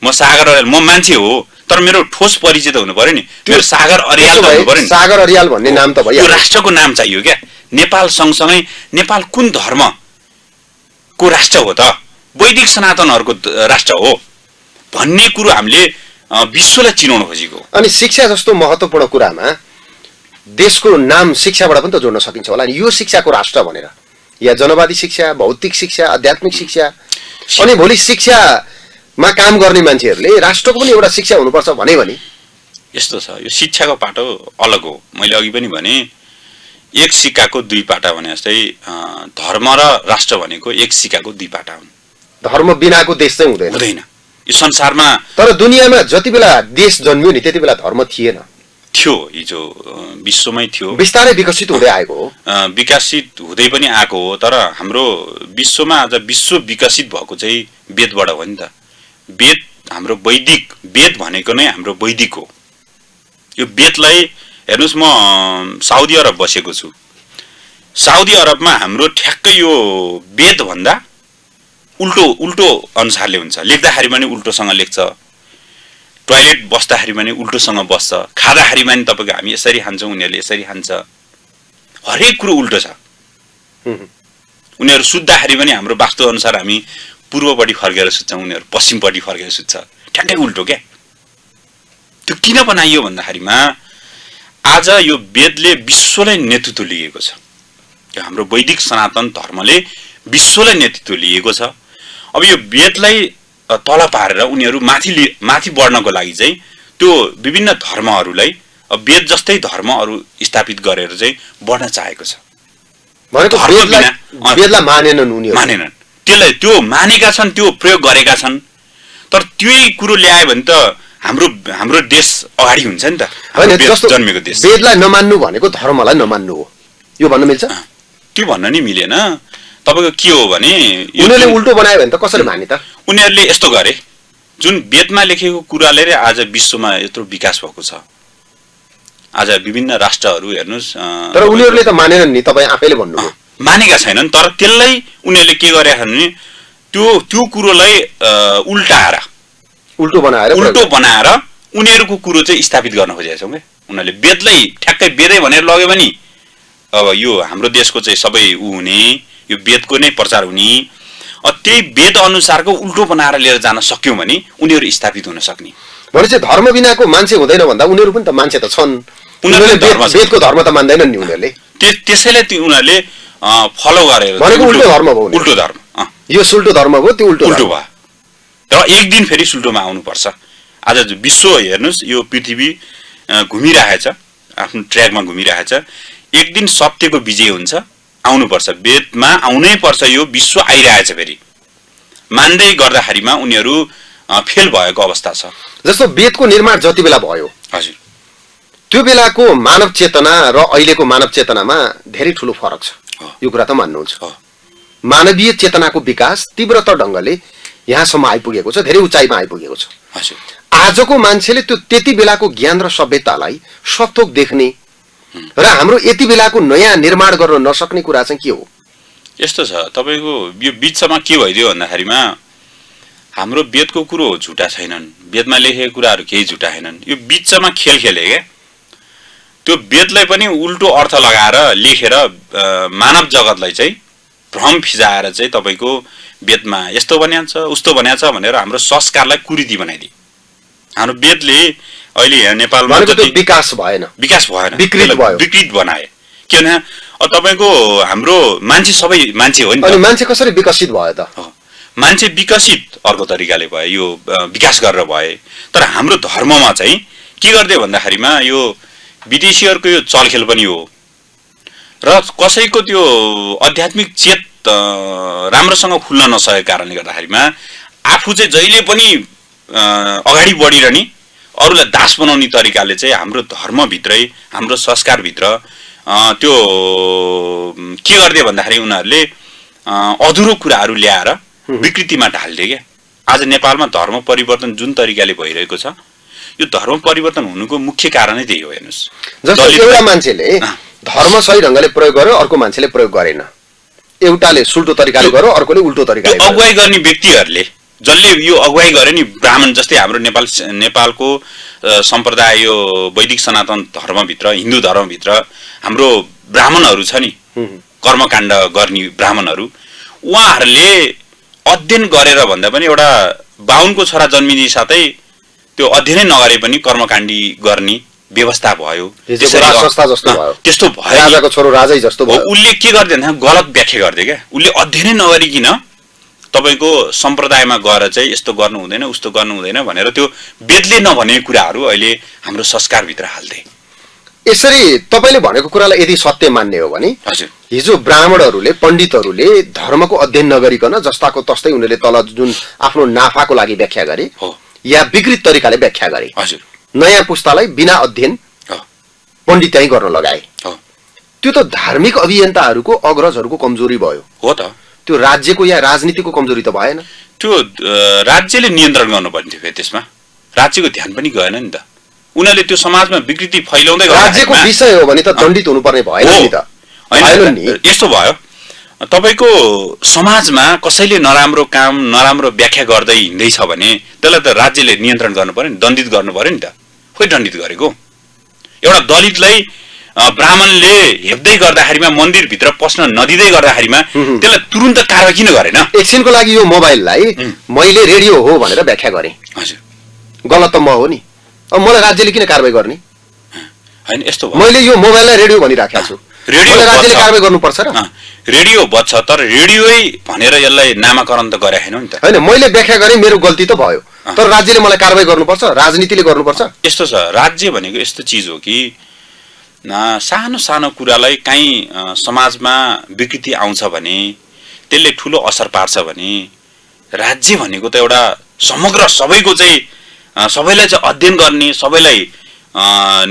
म सागर अर्याल म मान्छे हो तर मेरो ठोस परिचय त हुनु पऱ्यो नि। मेरो सागर अर्याल हुनु पऱ्यो नि। सागर अरियाल भन्ने नाम त यो भइहाल्यो राष्ट्रको नाम चाहियो क्या। नेपाल सँगसँगै नेपाल कुन धर्मको राष्ट्र हो त? वैदिक सनातनहरूको राष्ट्र हो। भन्ने कुरो हामीले विश्वलाई चिनाउन खोजेको अनि शिक्षा जस्तो महत्त्वपूर्ण कुरामा देशको नाम शिक्षाबाट पनि त जोड्न सकिन्छ होला। यो शिक्षाको राष्ट्र भनेर। या जनवादी शिक्षा भौतिक शिक्षा आध्यात्मिक शिक्षा अनि भोलि शिक्षामा काम गर्ने मान्छेहरूले राष्ट्रको पनि एउटा शिक्षा हुनुपर्छ भने भने यस्तो छ। यो शिक्षाको पाटो अलग हो। मैले अघि पनि भने एक सिक्काको दुई पाटा भने जस्तै धर्म र राष्ट्र भनेको एक सिक्काको दुई पाटा हुन्। धर्म बिनाको देश चाहिँ हुँदैन। हुँदैन। यो संसारमा तर दुनियाँमा जति बेला देश जन्मियो नि त्यति बेला धर्म थिएन। थियो हिजो विश्वमै थियो। बिस्तारै विकसित हुँदै आएको हो। विकसित हुँदै पनि आएको हो तर हाम्रो विश्वमा आज विश्व विकसित भएको चाहिँ वेदबाट हो नि त। वेद हाम्रो वैदिक वेद भनेको नै हाम्रो वैदिक हो। यो वेदलाई हेर्नुहोस् म साउदी अरब बसेको छु। साउदी अरबमा हाम्रो ठ्याक्कै यो वेदभन्दा उल्टो उल्टो अनुसारले हुन्छ। लेख्दाखेरि पनि उल्टोसँग लेख्छ। टोयलेट बस्दाखेरि पनि उल्टोसँग बस्छ। खाँदाखेरि पनि तपाईँको हामी यसरी खान्छौँ उनीहरूले यसरी खान्छ। हरेक कुरो उल्टो छ। उनीहरू सुत्दाखेरि पनि हाम्रो वास्तुअनुसार हामी पूर्वपट्टि फर्केर सुत्छौँ उनीहरू पश्चिमपट्टि फर्केर सुत्छ। ठ्याक्कै उल्टो क्या? त्यो किन बनाइयो भन्दाखेरिमा आज यो वेदले विश्वलाई नेतृत्व लिएको छ। यो हाम्रो वैदिक सनातन धर्मले विश्वलाई नेतृत्व लिएको छ। अब यो वेदलाई तल पारेर उनीहरू माथि लि माथि बढ्नको लागि चाहिँ त्यो विभिन्न धर्महरूलाई अब वेद जस्तै धर्महरू स्थापित गरेर चाहिँ बढ्न चाहेको छ। मानेनन् मानेनन्। त्यसलाई त्यो मानेका छन् त्यो प्रयोग गरेका छन्। तर त्यही कुरो ल्यायो भने त हाम्रो हाम्रो देश अगाडि हुन्छ नि त। जन्मेको देश। वेदलाई नमान्नु भनेको धर्मलाई नमान्नु हो। यो भन्न मिल्छ? त्यो भन्न नि मिलेन। तपाईँको के हो भने उनीहरूले उल्टो बनायो भने त कसरी माने त? उनीहरूले यस्तो गरे जुन वेदमा लेखेको कुराले नै आज विश्वमा यत्रो विकास भएको छ। आज विभिन्न राष्ट्रहरू हेर्नुहोस् तर उनीहरूले त मानेनन् नि तपाईँ आफैले भन्नुभयो। मानेका छैनन् तर त्यसलाई उनीहरूले के गरे भने त्यो त्यो कुरोलाई उल्टाएर उल्टो बनाएर उल्टो बनाएर उनीहरूको कुरो चाहिँ स्थापित गर्न खोजेका छौँ क्या। उनीहरूले वेदलाई ठ्याक्कै वेदै भनेर लग्यो भने अब यो हाम्रो देशको चाहिँ सबै ऊ हुने यो वेदको नै प्रचार हुने। त्यही वेद अनुसारको उल्टो बनाएर लिएर जान सक्यौँ भने उनीहरू स्थापित हुन सक्ने। भनेपछि धर्म बिनाको मान्छे हुँदैन भन्दा उनीहरू पनि त मान्छे त छन्। उनीहरू उनीहरूले। वेदको धर्म त मान्दैनन् नि उनीहरूले। त्यस त्यसैले उनीहरूले फलो गरेर भनेको उल्टो धर्म भयो। उल्टो धर्म यो सुल्टो धर्म हो त्यो उल्टो उल्टो। भयो। र एक दिन फेरि सुल्टोमा आउनुपर्छ। आज विश्व हेर्नुहोस् यो पृथ्वी घुमिरहेछ। आफ्नो ट्र्याकमा घुमिरहेछ। एक दिन सत्यको विजय हुन्छ। आउनुपर्छ। वेदमा आउनै पर्छ यो विश्व आइरहेछ फेरि। मान्दै गर्दाखेरिमा उनीहरू फेल भएको अवस्था छ। जस्तो वेदको निर्माण जति बेला भयो हजुर। त्यो बेलाको मानव चेतना र अहिलेको मानव चेतनामा धेरै ठुलो फरक छ। यो कुरा त मान्नुहुन्छ। मानवीय चेतनाको विकास तीव्रतर ढङ्गले यहाँसम्म आइपुगेको छ धेरै उचाइमा आइपुगेको छ। हजुर। आजको मान्छेले त्यो त्यति बेलाको ज्ञान र सभ्यतालाई सथोक देख्ने र हाम्रो यति बेलाको नयाँ निर्माण गर्न नसक्ने कुरा चाहिँ के हो? यस्तो छ तपाईँको यो बिचमा के भइदियो भन्दाखेरिमा हाम्रो वेदको कुरो झुटा छैनन्। वेदमा लेखेको कुराहरू केही झुटा छैनन्। यो बिचमा खेल खेले क्या। त्यो वेदलाई पनि उल्टो अर्थ लगाएर लेखेर मानव जगतलाई चाहिँ भ्रम फिजाएर चाहिँ तपाईँको वेदमा यस्तो बनाएको छ उस्तो बनाएको छ भनेर हाम्रो संस्कारलाई कुरीति बनाइदिए हाम्रो वेदले अहिले यहाँ नेपालमा विकास भएन। विकास भएन। विकृत भयो। विकृत बनाए। किन तपाईँको हाम्रो मान्छे सबै मान्छे हो नि मान्छे कसरी विकसित भयो त। मान्छे विकसित अर्को तरिकाले भयो यो विकास गरेर भए। तर हाम्रो धर्ममा चाहिँ के गरिदियो भन्दाखेरिमा यो विदेशीहरूको यो चलखेल पनि हो। र कसैको त्यो आध्यात्मिक चेत राम्रोसँग खुल्न नसकेको कारणले गर्दाखेरिमा आफू चाहिँ जहिले पनि अगाडि बढिरहने अरूलाई दास बनाउने तरिकाले चाहिँ हाम्रो धर्मभित्रै हाम्रो संस्कारभित्र त्यो के गरिदियो भन्दाखेरि उनीहरूले अधुरो कुराहरू ल्याएर विकृतिमा ढालिदिए क्या आज नेपालमा धर्म परिवर्तन जुन तरिकाले भइरहेको छ यो धर्म परिवर्तन हुनुको मुख्य कारणै त्यही हो हेर्नुहोस् जस्तो एउटा मान्छेले। धर्म सही ढङ्गले प्रयोग गर्यो अर्को मान्छेले प्रयोग गरेन एउटाले सुल्टो तरिकाले गर्यो अर्कोले उल्टो तरिकाले। अगुवाई गर्ने व्यक्तिहरूले जसले यो अगुवाई गरे नि ब्राह्मण जस्तै हाम्रो नेपाल नेपालको सम्प्रदाय यो वैदिक सनातन धर्मभित्र हिन्दू धर्मभित्र हाम्रो ब्राह्मणहरू छ नि। कर्मकाण्ड गर्ने ब्राह्मणहरू उहाँहरूले अध्ययन गरेर भन्दा पनि एउटा बाहुनको छोरा जन्मिने साथै त्यो अध्ययनै नगरे पनि कर्मकाण्डी गर्ने व्यवस्था भयो। त्यस्तो भयो नि। राजाको छोरो राजै जस्तो हो, भयो उसले के गर्दैन गलत व्याख्या गर्दै क्या उसले अध्ययनै नगरिकन तपाईँको सम्प्रदायमा गएर चाहिँ यस्तो गर्नु हुँदैन उस्तो गर्नु हुँदैन भनेर त्यो वेदले नभनेको कुराहरू अहिले हाम्रो संस्कारभित्र हाल्दै। यसरी तपाईँले भनेको कुरालाई यदि सत्य मान्ने हो भने हजुर। हिजो ब्राह्मणहरूले पण्डितहरूले धर्मको अध्ययन नगरिकन जस्ताको तस्तै उनीहरूले तल जुन आफ्नो नाफाको लागि व्याख्या गरे हो। या विकृत तरिकाले व्याख्या गरे हजुर। नयाँ पुस्तालाई बिना अध्ययन हो। पण्डित्याइ गर्न लगाए। त्यो त धार्मिक अभियन्ताहरूको अग्रजहरूको कमजोरी भयो। हो त। त्यो राज्यको या राजनीतिको कमजोरी त भएन। त्यो राज्यले नियन्त्रण गर्नुपर्ने थियो फेरि त्यसमा। राज्यको ध्यान पनि गएन नि त। उनीहरूले त्यो समाजमा विकृति फैलाउँदै राज्यको विषय हो भने त दण्डित हुनुपर्ने भएन। नि त। यस्तो भयो। तपाईँको समाजमा कसैले नराम्रो काम नराम्रो व्याख्या गर्दै हिँड्दैछ भने त्यसलाई त राज्यले नियन्त्रण गर्नु पर्यो नि दण्डित गर्नु पर्यो नि त। खोइ दण्डित गरेको? एउटा दलितलाई ब्राह्मणले हेप्दै गर्दाखेरिमा मन्दिरभित्र पस्न नदिँदै गर्दाखेरिमा। त्यसलाई तुरुन्त कारवाही किन गरेन? एकछिनको लागि यो मोबाइललाई। मैले रेडियो हो भनेर व्याख्या गरेँ। हजुर। गलत त म हो नि। अब मलाई राज्यले किन कारवाही गर्ने? होइन यस्तो मैले यो मोबाइललाई रेडियो भनिराखेको छु। रेडियो राज्यले। कारवाही गर्नुपर्छ र? रेडियो बज्छ तर रेडियोै भनेर यसलाई नामाकरण त गरे होइन नि त। होइन मैले व्याख्या गरेँ मेरो गल्ती त भयो। तर राज्यले मलाई कारवाही गर्नुपर्छ राजनीतिले गर्नुपर्छ। यस्तो छ। राज्य भनेको यस्तो चिज हो कि सानो सानो कुरालाई काहीँ समाजमा विकृति आउँछ भने त्यसले ठुलो असर पार्छ भने राज्य भनेको त एउटा समग्र सबैको चाहिँ सबैलाई चाहिँ अध्ययन गर्ने सबैलाई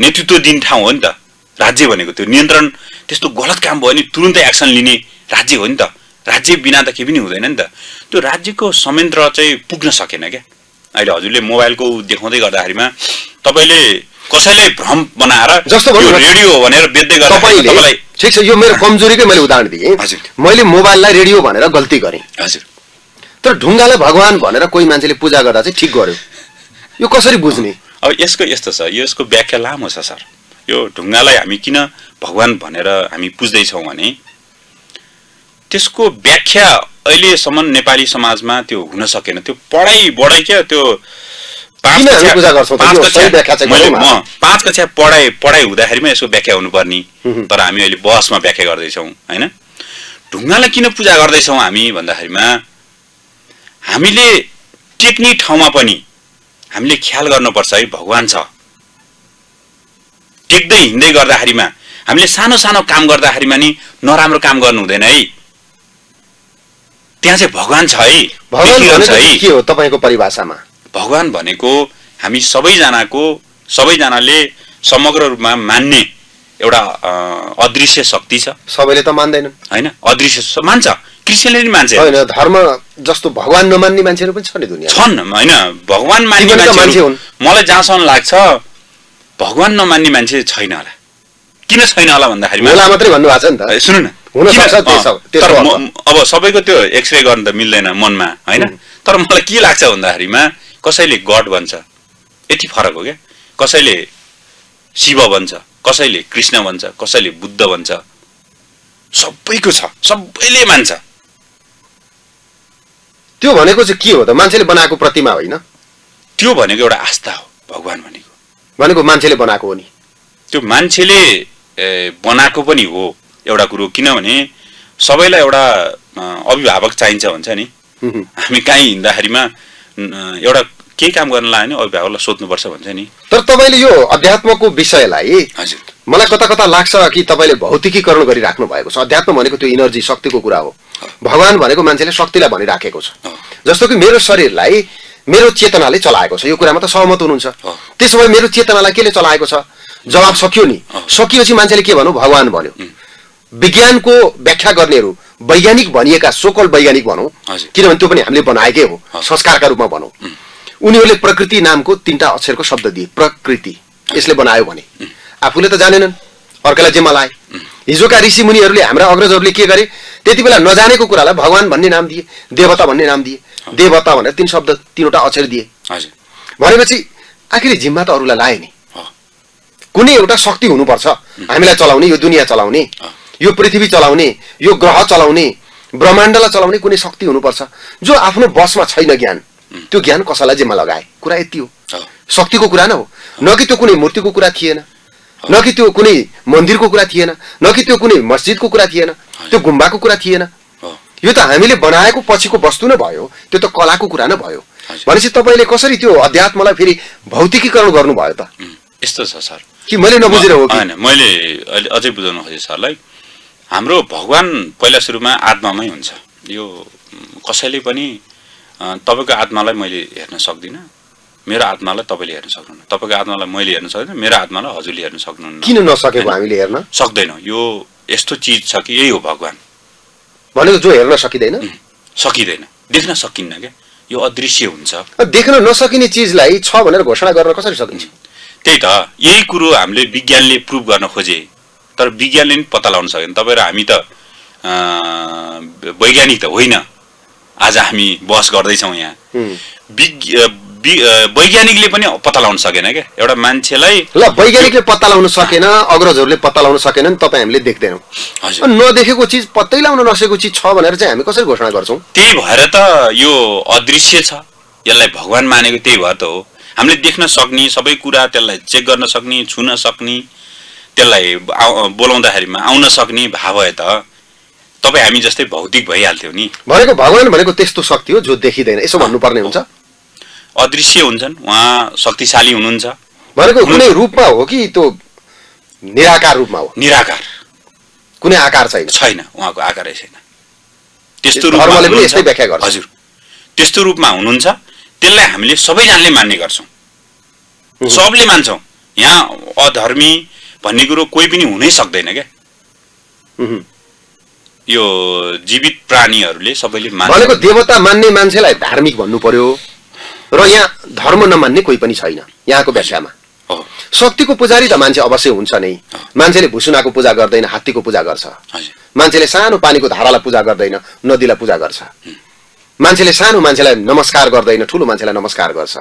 नेतृत्व दिने ठाउँ हो नि त। राज्य भनेको त्यो नियन्त्रण त्यस्तो गलत काम भयो भने तुरुन्तै एक्सन लिने राज्य हो नि त। राज्य बिना त केही पनि हुँदैन नि त। त्यो राज्यको संयन्त्र चाहिँ पुग्न सकेन क्या। अहिले हजुरले मोबाइलको देखाउँदै गर्दाखेरिमा तपाईँले कसैलाई भ्रम बनाएर जस्तो। रेडियो भनेर बेच्दै गर्दाखेरि तपाईँले तपाईँलाई ठिक छ यो मेरो कमजोरीकै मैले उदाहरण दिएँ। मैले मोबाइललाई रेडियो भनेर गल्ती गरेँ। हजुर। तर ढुङ्गालाई भगवान् भनेर कोही मान्छेले पूजा गर्दा चाहिँ ठिक गर्यो। यो कसरी बुझ्ने? अब यसको यस्तो छ यसको व्याख्या लामो छ सर। यो ढुङ्गालाई हामी किन भगवान् भनेर हामी पुज्दैछौँ भने त्यसको व्याख्या अहिलेसम्म नेपाली समाजमा त्यो हुन सकेन। त्यो पढाइबाटै क्या त्यो पाँच कक्षा- पढाइ पढाइ हुँदाखेरिमा यसको व्याख्या हुनुपर्ने। तर हामी अहिले बहसमा व्याख्या गर्दैछौँ होइन? ढुङ्गालाई किन पूजा गर्दैछौँ हामी भन्दाखेरिमा हामीले टेक्ने ठाउँमा पनि हामीले ख्याल गर्नुपर्छ है भगवान् छ। टेक्दै हिँड्दै गर्दाखेरिमा हामीले सानो सानो काम गर्दाखेरिमा नि नराम्रो काम गर्नु हुँदैन है। त्यहाँ चाहिँ भगवान् छ है। भगवान् के हो तपाईँको परिभाषामा? भगवान् भनेको हामी सबैजनाको सबैजनाले समग्र रूपमा मान्ने एउटा अदृश्य शक्ति छ। सबैले त मान्दैनन् होइन? अदृश्य मान्छ। क्रिस्चियनले नि मान्छ। होइन धर्म जस्तो भगवान नमान्ने मान्छेहरू पनि छ नि दुनियाँ छन् होइन? भगवान मान्ने पनि मान्छे हुन्। मलाई जहाँसम्म लाग्छ भगवान नमान्ने मान्छे छैन होला। किन छैन होला भन्दाखेरि मात्रै भन्नुभएको छ नि त। सुन्नु न। तर अब सबैको त्यो एक्सरे गर्नु त मिल्दैन मनमा होइन? तर मलाई के लाग्छ भन्दाखेरिमा कसैले गड भन्छ? यति फरक हो क्या? कसैले शिव भन्छ? कसैले कृष्ण भन्छ? कसैले बुद्ध भन्छ? सबैको छ। सबैले मान्छ। त्यो भनेको चाहिँ के हो त? मान्छेले बनाएको प्रतिमा होइन। त्यो भनेको एउटा आस्था हो भगवान भनेको। भनेको मान्छेले बनाएको हो नि। त्यो मान्छेले बनाएको पनि हो एउटा कुरो। किनभने सबैलाई एउटा अभिभावक चाहिन्छ भन्छ नि। हामी कहीँ हिँड्दाखेरिमा एउटा केही काम गर्न लाग्यो भने अभिभावकलाई सोध्नुपर्छ भन्छ नि। तर तपाईँले यो अध्यात्मको विषयलाई हजुर। मलाई कता कता लाग्छ कि तपाईँले भौतिकीकरण गरिराख्नु भएको छ? अध्यात्म भनेको त्यो इनर्जी शक्तिको कुरा हो। भगवान भनेको मान्छेले शक्तिलाई भनिराखेको छ। जस्तो कि मेरो शरीरलाई मेरो चेतनाले चलाएको छ। यो कुरामा त सहमत हुनुहुन्छ। त्यसो भए मेरो चेतनालाई केले चलाएको छ? जवाब सकियो नि। सकिएपछि मान्छेले के भन्यो भगवान भन्यो। विज्ञानको व्याख्या गर्नेहरू वैज्ञानिक भनिएका सोकल वैज्ञानिक भनौँ। किनभने त्यो पनि हामीले बनाएकै हो। संस्कारका रूपमा भनौँ। उनीहरूले प्रकृति नामको तिनवटा अक्षरको शब्द दिए। प्रकृति। यसले बनायो भने। आफूले त जानेनन्। अर्कालाई जिम्मा लाए हिजोका ऋषि मुनिहरूले हाम्रा अग्रजहरूले के गरे त्यति बेला नजानेको कुरालाई भगवान भन्ने नाम दिए देवता भन्ने नाम दिए। देवता भनेर तिन शब्द तिनवटा अक्षर दिए। हजुर। भनेपछि आखिर जिम्मा त अरूलाई लाए नि। कुनै एउटा शक्ति हुनुपर्छ। हामीलाई चलाउने यो दुनियाँ चलाउने। यो पृथ्वी चलाउने यो ग्रह चलाउने ब्रह्माण्डलाई चलाउने कुनै शक्ति हुनुपर्छ। जो आफ्नो बसमा छैन ज्ञान। त्यो ज्ञान कसैलाई जिम्मा लगाए? कुरा यति हो। शक्तिको कुरा न हो। न कि त्यो कुनै मूर्तिको कुरा थिएन। न कि त्यो कुनै मन्दिरको कुरा थिएन। न कि त्यो कुनै मस्जिदको कुरा थिएन। त्यो गुम्बाको कुरा थिएन। यो त हामीले बनाएको पछिको वस्तु नै भयो। त्यो त कलाको कुरा नै भयो। भनेपछि तपाईँले कसरी त्यो अध्यात्मलाई फेरि भौतिकीकरण गर्नुभयो त? यस्तो छ सर। कि मैले नबुझेर हो होइन। मैले अहिले अझै बुझाउनु खोजेँ सरलाई। हाम्रो भगवान पहिला सुरुमा आत्मामै हुन्छ। यो कसैले पनि तपाईँको आत्मालाई मैले हेर्न सक्दिनँ। मेरो आत्मालाई तपाईँले हेर्न सक्नुहुन्न। तपाईँको आत्मालाई मैले हेर्न सक्दिनँ मेरो आत्मालाई हजुरले हेर्न सक्नुहुन्न। किन नसकेको हामीले हेर्न? सक्दैनौँ। यो यस्तो चिज छ कि यही हो भगवान। भनेको जो हेर्न सकिँदैन? सकिँदैन। देख्न सकिन्न क्या? यो अदृश्य हुन्छ। देख्न नसकिने चिजलाई छ भनेर घोषणा गर्न कसरी सकिन्छ? त्यही त। यही कुरो हामीले विज्ञानले प्रुभ गर्न खोजे। तर विज्ञानले पनि पत्ता लगाउन सकेन। तपाईँ र हामी त वैज्ञानिक त होइन। आज हामी बहस गर्दैछौँ यहाँ। वैज्ञानिकले पनि पत्ता लगाउन सकेन क्या? एउटा मान्छेलाई ल वैज्ञानिकले पत्ता लगाउन सकेन अग्रजहरूले पत्ता लगाउन सकेनन् तपाईँ हामीले देख्दैनौँ। नदेखेको चिज पत्तै लगाउन नसकेको चिज छ भनेर चाहिँ हामी कसरी घोषणा गर्छौँ? त्यही भएर त यो अदृश्य छ। यसलाई भगवान मानेको त्यही भएर त हो। हामीले देख्न सक्ने सबै कुरा त्यसलाई चेक गर्न सक्ने छुन सक्ने त्यसलाई बोलाउँदाखेरिमा आउन सक्ने भाव भए त तपाईँ हामी जस्तै भौतिक भइहाल्थ्यौँ नि। भनेको भगवान भनेको त्यस्तो शक्ति हो जो देखिँदैन। यसो भन्नुपर्ने हुन्छ? अदृश्य हुन्छन् उहाँ शक्तिशाली हुनुहुन्छ। भनेको कुनै रूपमा हो कि त्यो निराकार रूपमा हो? निराकार। कुनै आकार छैन? छैन उहाँको आकारै छैन। त्यस्तो धर्मले पनि। यस्तै व्याख्या गर्छ। हजुर। त्यस्तो रूपमा हुनुहुन्छ त्यसलाई हामीले सबैजनाले मान्ने गर्छौँ। सबले मान्छौँ। यहाँ अधर्मी भन्ने कुरो कोही पनि हुनै सक्दैन क्या। यो जीवित प्राणीहरूले सबैले भनेको देवता मान्ने मान्छेलाई धार्मिक भन्नु पर्यो। र यहाँ धर्म नमान्ने कोही पनि छैन यहाँको व्याख्यामा। शक्तिको पुजारी त मान्छे अवश्य हुन्छ नै। मान्छेले भुसुनाको पूजा गर्दैन हात्तीको पूजा गर्छ। मान्छेले सानो पानीको धारालाई पूजा गर्दैन नदीलाई पूजा गर्छ। मान्छेले सानो मान्छेलाई नमस्कार गर्दैन ठुलो मान्छेलाई नमस्कार गर्छ।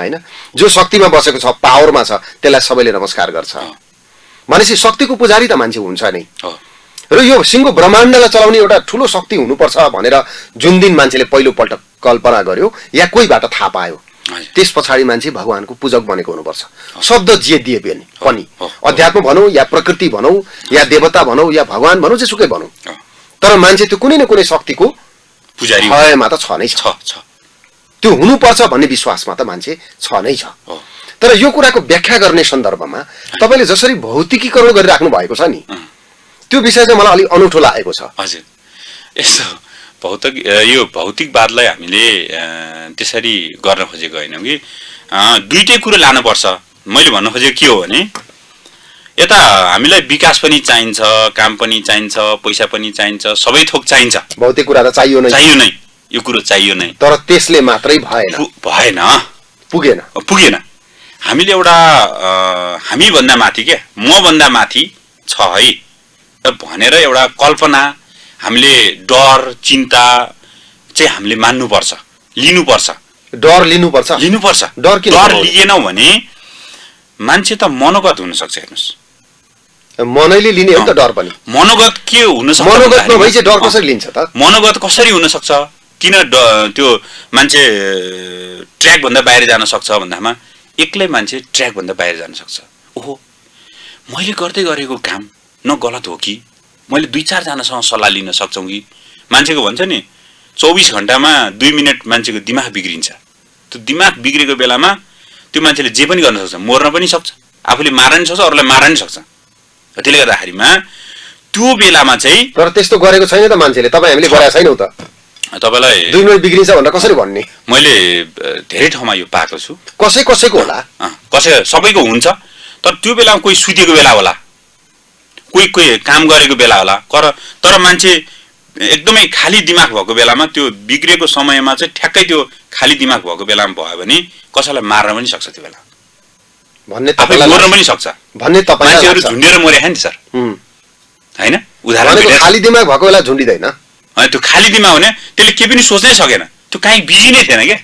होइन? जो शक्तिमा बसेको छ पावरमा छ त्यसलाई सबैले नमस्कार गर्छ। भनेपछि शक्तिको पुजारी त मान्छे हुन्छ नै। र यो सिङ्गो ब्रह्माण्डलाई चलाउने एउटा ठुलो शक्ति हुनुपर्छ भनेर जुन दिन मान्छेले पहिलोपल्ट कल्पना गर्यो या कोहीबाट थाहा पायो। त्यस पछाडि मान्छे भगवानको पूजक बनेको हुनुपर्छ। शब्द जे दिए पनि पनि। अध्यात्म भनौँ या प्रकृति भनौँ या देवता भनौँ या भगवान भनौँ जेसुकै भनौँ। तर मान्छे त्यो कुनै न कुनै शक्तिको पुजारी भयमा त छ नै छ। त्यो हुनुपर्छ भन्ने विश्वासमा त मान्छे छ नै छ। तर यो कुराको व्याख्या गर्ने सन्दर्भमा तपाईँले जसरी भौतिकीकरण गरिराख्नु भएको छ नि। त्यो विषय चाहिँ मलाई अलिक अनौठो लागेको छ। हजुर। यस्तो भौतिक यो भौतिकवादलाई हामीले त्यसरी गर्न खोजेको होइनौँ कि? दुइटै कुरो लानुपर्छ। मैले भन्न खोजेको के हो भने यता हामीलाई विकास पनि चाहिन्छ काम पनि चाहिन्छ पैसा पनि चाहिन्छ सबै थोक चाहिन्छ। भौतिक कुरा त चाहियो नै। चाहियो नै। यो कुरो चाहियो नै। तर त्यसले मात्रै भएन। भएन। पुगेन। पुगेन। हामीले एउटा हामीभन्दा माथि क्या मभन्दा माथि छ है। भनेर एउटा कल्पना हामीले डर चिन्ता चाहिँ हामीले मान्नुपर्छ लिनुपर्छ। डर लिनुपर्छ? लिनुपर्छ। डर डर? लिएनौ भने मान्छे त मनोगत हुनसक्छ हेर्नुहोस्। मनैले लिने हो त डर पनि। मनोगत के हुनसक्छ मनोगत नभई चाहिँ डर कसरी लिन्छ त? मनोगत कसरी हुनसक्छ किन ड- त्यो मान्छे ट्र्याकभन्दा बाहिर जान सक्छ भन्दामा एक्लै मान्छे ट्र्याकभन्दा बाहिर जान सक्छ। ओहो। मैले गर्दै गरेको काम न गलत हो कि? मैले दुई चारजनासँग सल्लाह लिन सक्छौँ कि? मान्छेको भन्छ नि चौबिस घन्टामा दुई मिनट मान्छेको दिमाग बिग्रिन्छ। त्यो दिमाग बिग्रेको बेलामा त्यो मान्छेले जे पनि गर्न सक्छ मर्न पनि सक्छ। आफूले मार्न पनि सक्छ अरूलाई मार्न पनि सक्छ। त्यसले गर्दाखेरिमा त्यो बेलामा चाहिँ तर त्यस्तो गरेको छैन त मान्छेले। तपाईँ हामीले गरेका छैनौँ त। तपाईँलाई दुई मिनट बिग्रिन्छ भनेर कसरी भन्ने? मैले धेरै ठाउँमा यो पाएको छु। कसै कसैको होला? कसै सबैको हुन्छ। तर त्यो बेलामा कोही सुतेको बेला होला। कोही कोही काम गरेको बेला होला। तर तर मान्छे एकदमै खाली दिमाग भएको बेलामा त्यो बिग्रेको समयमा चाहिँ ठ्याक्कै त्यो खाली दिमाग भएको बेलामा भयो भने कसैलाई मार्न पनि सक्छ त्यो बेला। भन्ने मर्न। पनि सक्छ। भन्ने मान्छेहरू। झुन्डेर मरे नि सर। होइन? उदाहरण। खाली दिमाग भएको बेला झुन्डिँदैन होइन, त्यो खाली दिमाग भने त्यसले केही पनि सोच्नै सकेन। त्यो काहीँ बिजी नै थिएन क्या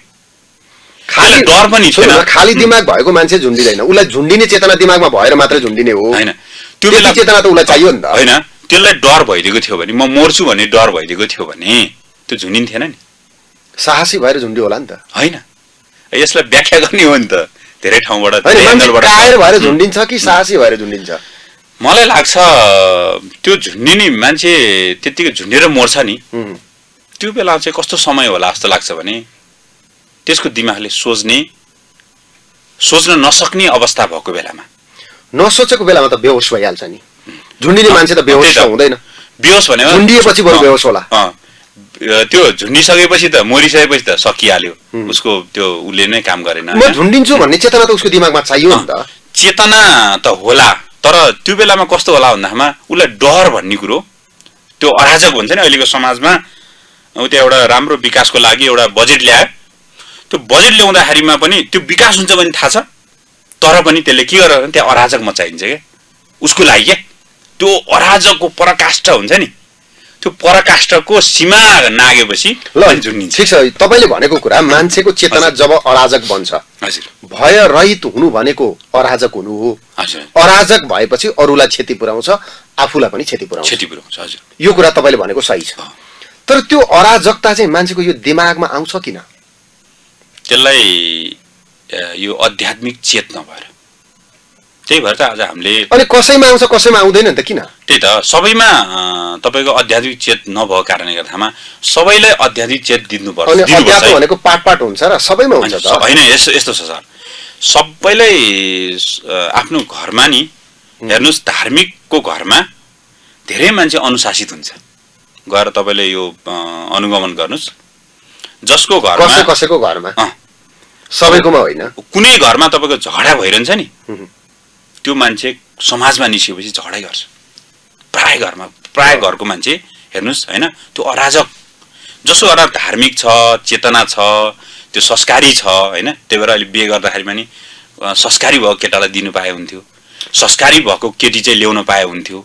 खाली डर पनि सुन्नु थिएन। न, खाली दिमाग भएको मान्छे झुन्डिँदैन उसलाई झुन्डिने चेतना दिमागमा भएर मात्रै झुन्डिने हो। होइन। त्यो बेला चेतना त उसलाई चाहियो नि त। होइन त्यसलाई डर भइदिएको थियो भने म मर्छु भन्ने डर भइदिएको थियो भने त्यो झुनिन्थेन नि। साहसी भएर झुन्डियो होला नि त। होइन। यसलाई व्याख्या गर्ने हो नि त। धेरै ठाउँबाट भएर झुन्डिन्छ कि साहसी भएर झुन्डिन्छ? मलाई लाग्छ त्यो झुन्डिने मान्छे त्यत्तिकै झुन्डेर मर्छ नि। त्यो बेला चाहिँ कस्तो समय होला जस्तो लाग्छ भने त्यसको दिमागले सोच्ने सोच्न नसक्ने अवस्था भएको बेलामा। नसोचेको बेलामा त बेहोस भइहाल्छ नि। झुन्डिने मान्छे त बेहोस त। हुँदैन। बेहोस भनेको झुन्डिएपछि बरु बेहोस होला। त्यो झुन्डिसकेपछि त मरिसकेपछि त सकिहाल्यो। उसको त्यो उसले नै काम गरेन म? झुन्डिन्छु भन्ने चेतना त उसको दिमागमा चाहियो नि त। चेतना त होला तर त्यो बेलामा कस्तो होला भन्दामा उसलाई डर भन्ने कुरो त्यो अराजक भन्छ नि अहिलेको समाजमा। ऊ त्यो एउटा राम्रो विकासको लागि एउटा बजेट ल्यायो। त्यो बजेट ल्याउँदाखेरिमा पनि त्यो विकास हुन्छ भने थाहा छ। तर पनि त्यसले के गरेर त्यहाँ अराजक मचाइन्छ क्या। उसको लागि क्या। त्यो अराजकको पराकाष्ठ हुन्छ नि। त्यो पराकाष्ठको सीमा नागेपछि ल ठिक छ। तपाईँले भनेको कुरा मान्छेको चेतना जब अराजक बन्छ। हजुर। भय रहित हुनु भनेको अराजक हुनु हो। हजुर। अराजक भएपछि अरूलाई क्षति पुर्याउँछ आफूलाई पनि क्षति पुर्याउँछ क्षति पुऱ्याउँछ हजुर। यो कुरा तपाईँले भनेको सही छ। तर त्यो अराजकता चाहिँ मान्छेको यो दिमागमा आउँछ किन? त्यसलाई यो आध्यात्मिक चेत नभएर। त्यही भएर त आज हामीले अनि कसैमा आउँछ कसैमा आउँदैन नि त किन? त्यही त सबैमा तपाईँको आध्यात्मिक चेत नभएको कारणले गर्दामा सबैलाई आध्यात्मिक चेत अध्यात्म है। भनेको पाट पाट हुन्छ र सबैमा हुन्छ होइन, यस्तो यस्तो छ सर। सबैलाई आफ्नो घरमा नि हेर्नुहोस् धार्मिकको घरमा धेरै मान्छे अनुशासित हुन्छ। गएर तपाईँले यो अनुगमन गर्नुहोस्। जसको घरमा कसैको घरमा। सबैकोमा होइन। कुनै घरमा तपाईँको झगडा भइरहन्छ नि। त्यो मान्छे समाजमा निस्किएपछि झगडै गर्छ। प्राय घरमा प्राय घरको मान्छे हेर्नुहोस् होइन त्यो अराजक। जसो एउटा धार्मिक छ चेतना छ त्यो संस्कारी छ होइन त्यही भएर अहिले बिहे गर्दाखेरि पनि संस्कारी भएको केटालाई दिनु पाए हुन्थ्यो। संस्कारी भएको केटी चाहिँ ल्याउन पाए हुन्थ्यो।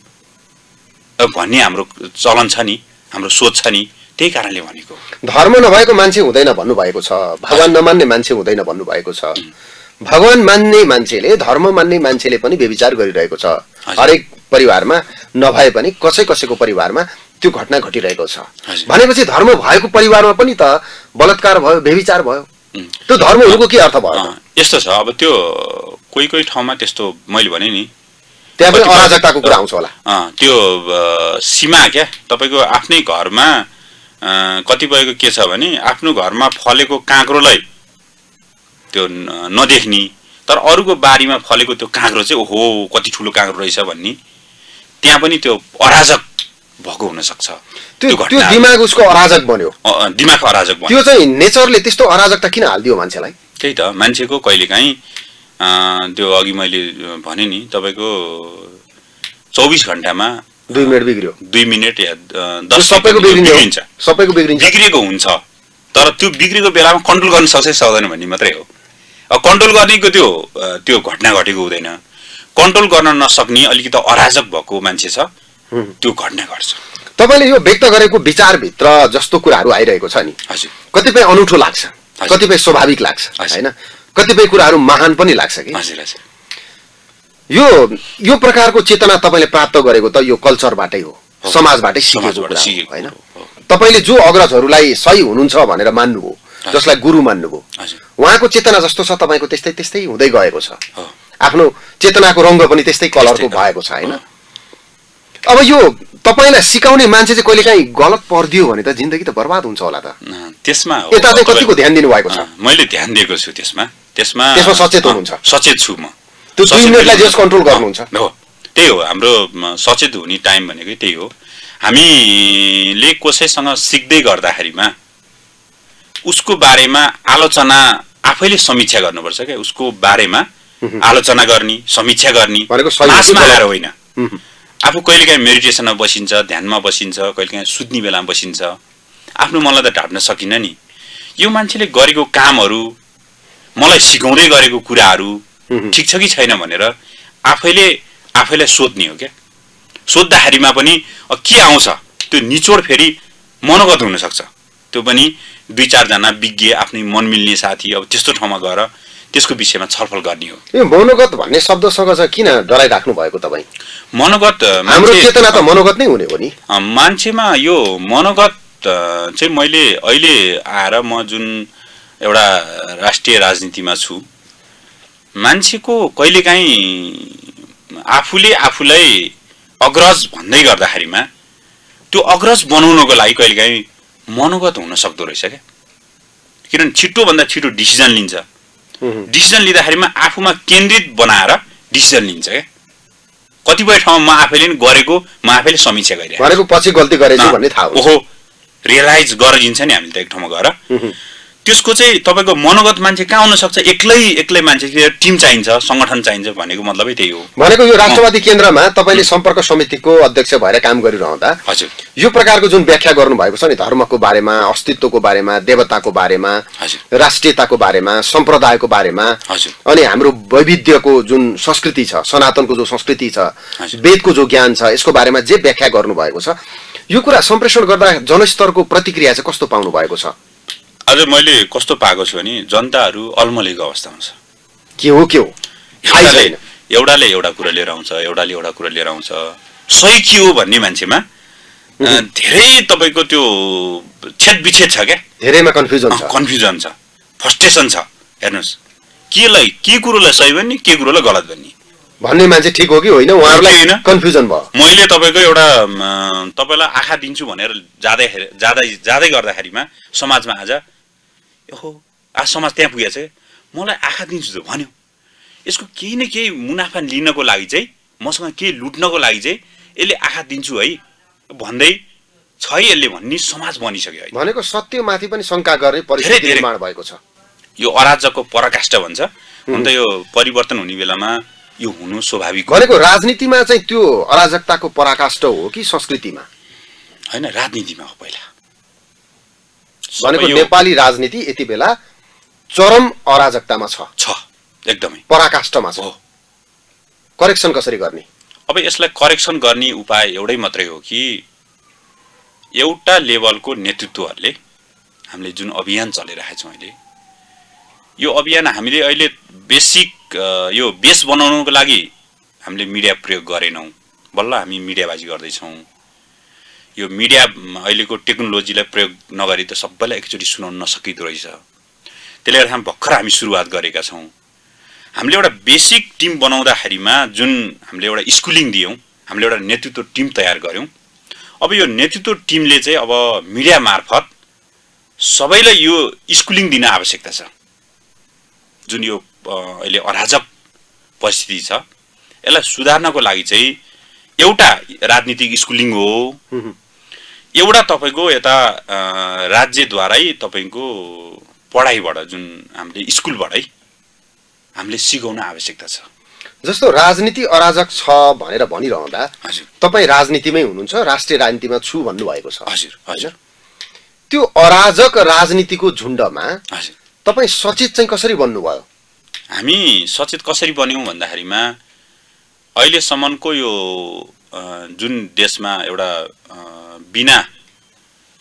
भन्ने हाम्रो चलन छ नि हाम्रो सोच छ नि। त्यही कारणले भनेको धर्म नभएको मान्छे हुँदैन भन्नुभएको छ। भगवान नमान्ने मान्छे हुँदैन भन्नुभएको छ। भगवान मान्ने मान्छेले धर्म मान्ने मान्छेले पनि व्यविचार गरिरहेको छ। हरेक परिवारमा नभए पनि कसै कसैको परिवारमा त्यो घटना घटिरहेको छ। भनेपछि धर्म भएको परिवारमा पनि त बलात्कार भयो व्यविचार भयो. त्यो धर्म हुनुको के अर्थ भयो? यस्तो छ। अब त्यो कोही कोही ठाउँमा त्यस्तो मैले भने नि। त्यहाँ पनि अराजकताको कुरा आउँछ होला। त्यो सीमा क्या। तपाईँको आफ्नै घरमा कतिपयको के छ भने आफ्नो घरमा फलेको काँक्रोलाई त्यो नदेख्ने तर अरूको बारीमा फलेको त्यो काँक्रो चाहिँ ओहो कति ठुलो काँक्रो रहेछ भन्ने त्यहाँ पनि त्यो अराजक भएको हुनसक्छ। त्यो त्यो दिमाग उसको अराजक बन्यो। दिमाग अराजक भयो त्यो चाहिँ नेचरले त्यस्तो अराजकता किन हालिदियो मान्छेलाई? त्यही त मान्छेको कहिलेकाहीँ त्यो अघि मैले भने नि तपाईँको चौबिस घन्टामा दुई मिनट बिग्रियो। दुई मिनट या दस सबैको बिग्रिन्छ। सबैको बिग्रिन्छ बिग्रेको हुन्छ। तर त्यो बिग्रेको बेलामा कन्ट्रोल गर्न सक्छ सक्दैन भन्ने मात्रै हो। अब कन्ट्रोल गर्नेको त्यो त्यो घटना घटेको हुँदैन। कन्ट्रोल गर्न नसक्ने अलिकति अराजक भएको मान्छे छ। त्यो घटना घट्छ। तपाईँले यो व्यक्त गरेको विचारभित्र जस्तो कुराहरू आइरहेको छ नि। हजुर। कतिपय अनौठो लाग्छ। कतिपय स्वाभाविक लाग्छ। होइन? कतिपय कुराहरू महान पनि लाग्छ कि? हजुर हजुर। यो यो प्रकारको चेतना तपाईँले प्राप्त गरेको त यो कल्चरबाटै हो। हो। समाजबाटै सिकेको होइन। तपाईँले जो अग्रजहरूलाई सही हुनुहुन्छ भनेर मान्नुभयो जसलाई गुरु मान्नुभयो उहाँको चेतना जस्तो छ तपाईँको त्यस्तै त्यस्तै हुँदै गएको छ। आफ्नो चेतनाको रङ्ग पनि त्यस्तै कलरको भएको छ होइन। अब यो तपाईँलाई सिकाउने मान्छे चाहिँ कहिले काहीँ गलत परिदियो भने त जिन्दगी त बर्बाद हुन्छ होला त। त्यसमा हो। यता चाहिँ कतिको ध्यान दिनुभएको छ? मैले ध्यान दिएको छु त्यसमा। त्यसमा त्यसमा सचेत हुनुहुन्छ? सचेत छु म। त्यो दुई मिनटलाई जस कन्ट्रोल गर्नुहुन्छ। हो। त्यही हो हाम्रो सचेत हुने टाइम भनेकै त्यही हो। हामीले कसैसँग सिक्दै गर्दाखेरिमा उसको बारेमा आलोचना आफैले समीक्षा गर्नुपर्छ क्या। उसको बारेमा आलोचना गर्ने समीक्षा गर्ने भनेको सही हो। कि मासमा गलत? आएर होइन। आफू कहिलेकाहीँ मेडिटेसनमा बसिन्छ ध्यानमा बसिन्छ कहिलेकाहीँ सुत्ने बेलामा बसिन्छ। आफ्नो मनलाई त ढाट्न सकिनँ नि। यो मान्छेले गरेको कामहरू मलाई सिकाउँदै गरेको कुराहरू। ठिक छ कि छैन भनेर आफैले आफैलाई सोध्ने हो क्या। सोद्धाखेरिमा पनि के आउँछ? त्यो निचोड फेरि मनोगत हुनसक्छ। त्यो पनि दुई चारजना विज्ञ आफ्नै मन मिल्ने साथी अब त्यस्तो ठाउँमा गएर त्यसको विषयमा छलफल गर्ने हो। यो मनोगत भन्ने शब्दसँग चाहिँ किन डराइराख्नु भएको तपाईँ? मनोगत हाम्रो चेतना त मनोगत नै हुने हो नि। मान्छेमा यो मनोगत चाहिँ मैले अहिले आएर म जुन एउटा राष्ट्रिय राजनीतिमा छु मान्छेको कहिलेकाहीँ आफूले आफूलाई अग्रज भन्दै गर्दाखेरिमा त्यो अग्रज बनाउनको लागि कहिलेकाहीँ मनोगत हुन सक्दो रहेछ क्या। किनभने छिटोभन्दा छिटो डिसिजन लिन्छ। डिसिजन लिँदाखेरिमा आफूमा केन्द्रित बनाएर डिसिजन लिन्छ क्या। कतिपय ठाउँमा म आफैले नि गरेको म आफैले समीक्षा गरिरहेको पछि गल्ती गरेछु भन्ने थाहा ओहो रियलाइज गरिन्छ नि हामीले त एक ठाउँमा गएर। त्यसको चाहिँ तपाईँको मनोगत मान्छे कहाँ आउन सक्छ एक्लै एक्लै मान्छे टिम चाहिन्छ सङ्गठन चाहिन्छ भनेको मतलबै त्यही हो। भनेको यो राष्ट्रवादी केन्द्रमा तपाईँले सम्पर्क समितिको अध्यक्ष भएर काम गरिरहँदा हजुर। यो प्रकारको जुन व्याख्या गर्नुभएको छ नि धर्मको बारेमा अस्तित्वको बारेमा देवताको बारेमा राष्ट्रियताको बारेमा सम्प्रदायको बारेमा हजुर। अनि हाम्रो वैविध्यको जुन संस्कृति छ सनातनको जो संस्कृति छ। वेदको जो ज्ञान छ यसको बारेमा जे व्याख्या गर्नुभएको छ यो कुरा सम्प्रेषण गर्दा जनस्तरको प्रतिक्रिया चाहिँ कस्तो पाउनु भएको छ? अझ मैले कस्तो पाएको छु भने जनताहरू अल्मलेको अवस्थामा छ के हो के हो? एउटाले एउटा कुरा लिएर आउँछ एउटाले एउटा कुरा लिएर आउँछ। सही के हो भन्ने मान्छेमा धेरै तपाईँको त्यो छेद विच्छेद छ क्या? धेरैमा कन्फ्युजन छ। कन्फ्युजन छ फ्रस्ट्रेसन छ। हेर्नुहोस् केलाई के कुरोलाई सही भन्ने के कुरोलाई गलत भन्ने? भन्ने मान्छे ठिक हो कि होइन? उहाँहरूलाई होइन। कन्फ्युजन भयो। मैले तपाईँको एउटा तपाईँलाई आँखा दिन्छु भनेर जाँदाखेरि जाँदै जाँदै गर्दाखेरिमा समाजमा आज ओहो आज समाज त्यहाँ पुगेको छ। क्या मलाई आँखा दिन्छु त भन्यो। यसको केही न केही मुनाफा लिनको लागि चाहिँ मसँग केही लुट्नको लागि चाहिँ यसले आँखा दिन्छु है भन्दै छ है यसले भन्ने समाज बनिसक्यो अहिले भनेको सत्यमाथि पनि शङ्का गर्ने परिस्थिति। निर्माण भएको छ। यो अराजकको पराकाष्ठ भन्छ। अन्त यो परिवर्तन हुने बेलामा यो हुनु स्वाभाविक हो। भनेको राजनीतिमा चाहिँ त्यो अराजकताको पराकाष्ठ हो कि संस्कृतिमा? होइन राजनीतिमा हो पहिला। भनेको नेपाली राजनीति यति बेला चरम अराजकतामा छ। छ। एकदमै। पराकाष्ठमा छ। करेक्सन कसरी गर्ने? अब यसलाई करेक्सन गर्ने उपाय एउटै मात्रै हो कि एउटा लेभलको नेतृत्वहरूले हामीले जुन अभियान चलाइरहेको छौँ अहिले यो अभियान हामीले अहिले बेसिक यो बेस बनाउनुको लागि हामीले मिडिया प्रयोग गरेनौँ। बल्ल हामी मिडियाबाजी गर्दैछौँ। यो मिडिया अहिलेको टेक्नोलोजीलाई प्रयोग नगरी त सबैलाई एकचोटि सुनाउन नसकिँदो रहेछ। त्यसले गर्दा हामी भर्खर हामी सुरुवात गरेका छौँ। हामीले एउटा बेसिक टिम बनाउँदाखेरिमा जुन हामीले एउटा स्कुलिङ दियौँ हामीले एउटा नेतृत्व टिम तयार गऱ्यौँ अब यो नेतृत्व टिमले चाहिँ अब मिडिया मार्फत सबैलाई यो स्कुलिङ दिन आवश्यकता छ। जुन यो अहिले अराजक परिस्थिति छ यसलाई सुधार्नको लागि चाहिँ एउटा राजनीतिक स्कुलिङ हुँ। एउटा तपाईँको यता राज्यद्वारै तपाईँको पढाइबाट जुन हामीले स्कुलबाटै हामीले सिकाउन आवश्यकता छ। जस्तो राजनीति अराजक छ भनेर भनिरहँदा हजुर। तपाईँ राजनीतिमै हुनुहुन्छ राष्ट्रिय राजनीतिमा छु भन्नुभएको छ। हजुर हजुर। त्यो अराजक राजनीतिको झुन्डमा हजुर। तपाईँ सचेत चाहिँ कसरी बन्नुभयो? हामी सचेत कसरी बन्यौँ भन्दाखेरिमा अहिलेसम्मको यो जुन देशमा एउटा बिना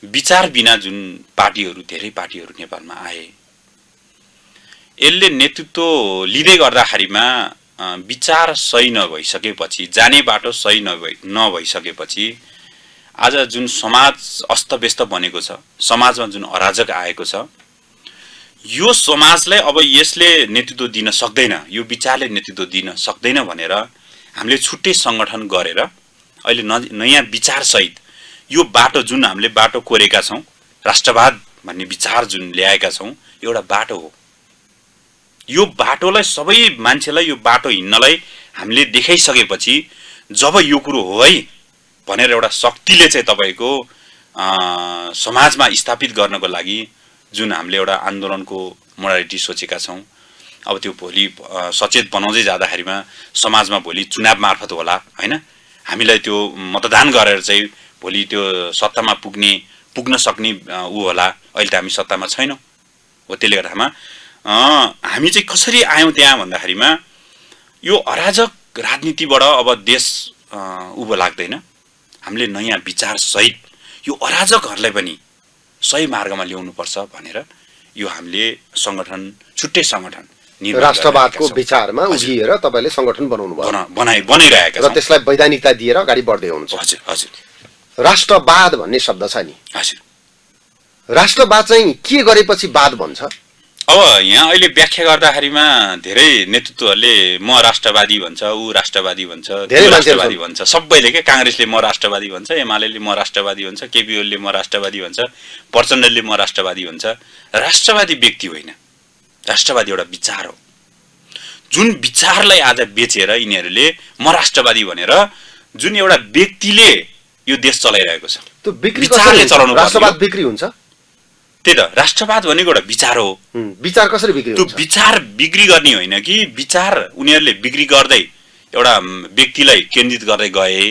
विचार बिना जुन पार्टीहरू धेरै पार्टीहरू नेपालमा आए यसले नेतृत्व लिँदै गर्दाखेरिमा विचार सही नभइसकेपछि जाने बाटो सही नभइ नभइसकेपछि आज जुन समाज अस्तव्यस्त बनेको छ समाजमा जुन अराजक आएको छ यो समाजलाई अब यसले नेतृत्व दिन सक्दैन यो विचारले नेतृत्व दिन सक्दैन भनेर हामीले छुट्टै सङ्गठन गरेर अहिले न नयाँ विचारसहित यो बाटो जुन हामीले बाटो कोरेका छौँ राष्ट्रवाद भन्ने विचार जुन ल्याएका छौँ एउटा बाटो हो। यो बाटोलाई सबै मान्छेलाई यो बाटो हिँड्नलाई हामीले देखाइसकेपछि जब यो कुरो हो है भनेर एउटा शक्तिले चाहिँ तपाईँको समाजमा स्थापित गर्नको लागि जुन हामीले एउटा आन्दोलनको मोडालिटी सोचेका छौँ अब त्यो भोलि सचेत बनाउँदै जाँदाखेरिमा समाजमा भोलि चुनाव मार्फत होला होइन? हामीलाई त्यो मतदान गरेर चाहिँ भोलि त्यो सत्तामा पुग्ने पुग्न सक्ने ऊ होला। अहिले त हामी सत्तामा छैनौँ। हो त्यसले गर्दामा हामी चाहिँ कसरी आयौँ त्यहाँ भन्दाखेरिमा यो अराजक राजनीतिबाट अब देश उँभो लाग्दैन। हामीले नयाँ विचारसहित यो अराजकहरूलाई पनि सही मार्गमा ल्याउनुपर्छ भनेर यो हामीले सङ्गठन छुट्टै सङ्गठन राष्ट्रवादको। विचारमा। उभिएर तपाईँले सङ्गठन बनाउनु भयो बना- बनाइ बनाइरहेका र छौँ। त्यसलाई वैधानिकता दिएर अगाडि बढ्दै हुनुहुन्छ। हजुर हजुर। राष्ट्रवाद भन्ने शब्द छ नि। हजुर। राष्ट्रवाद चाहिँ के गरेपछि वाद भन्छ? अब यहाँ अहिले व्याख्या गर्दाखेरिमा धेरै नेतृत्वहरूले म राष्ट्रवादी भन्छ ऊ राष्ट्रवादी भन्छ धेरै राष्ट्रवादी भन्छ। सबैले के काङ्ग्रेसले म राष्ट्रवादी भन्छ एमाले म राष्ट्रवादी भन्छ केपी ओलीले म राष्ट्रवादी भन्छ प्रचण्डले म राष्ट्रवादी भन्छ। राष्ट्रवादी व्यक्ति होइन। राष्ट्रवादी एउटा विचार हो। जुन विचारलाई आज बेचेर यिनीहरूले म राष्ट्रवादी भनेर जुन एउटा व्यक्तिले यो देश चलाइरहेको छ। विचारले चलाउनु राष्ट्रवाद। बिक्री हुन्छ? त्यही त राष्ट्रवाद भनेको एउटा विचार हो। विचार कसरी बिक्री त्यो विचार बिक्री गर्ने होइन कि विचार उनीहरूले बिक्री गर्दै एउटा व्यक्तिलाई केन्द्रित गर्दै गए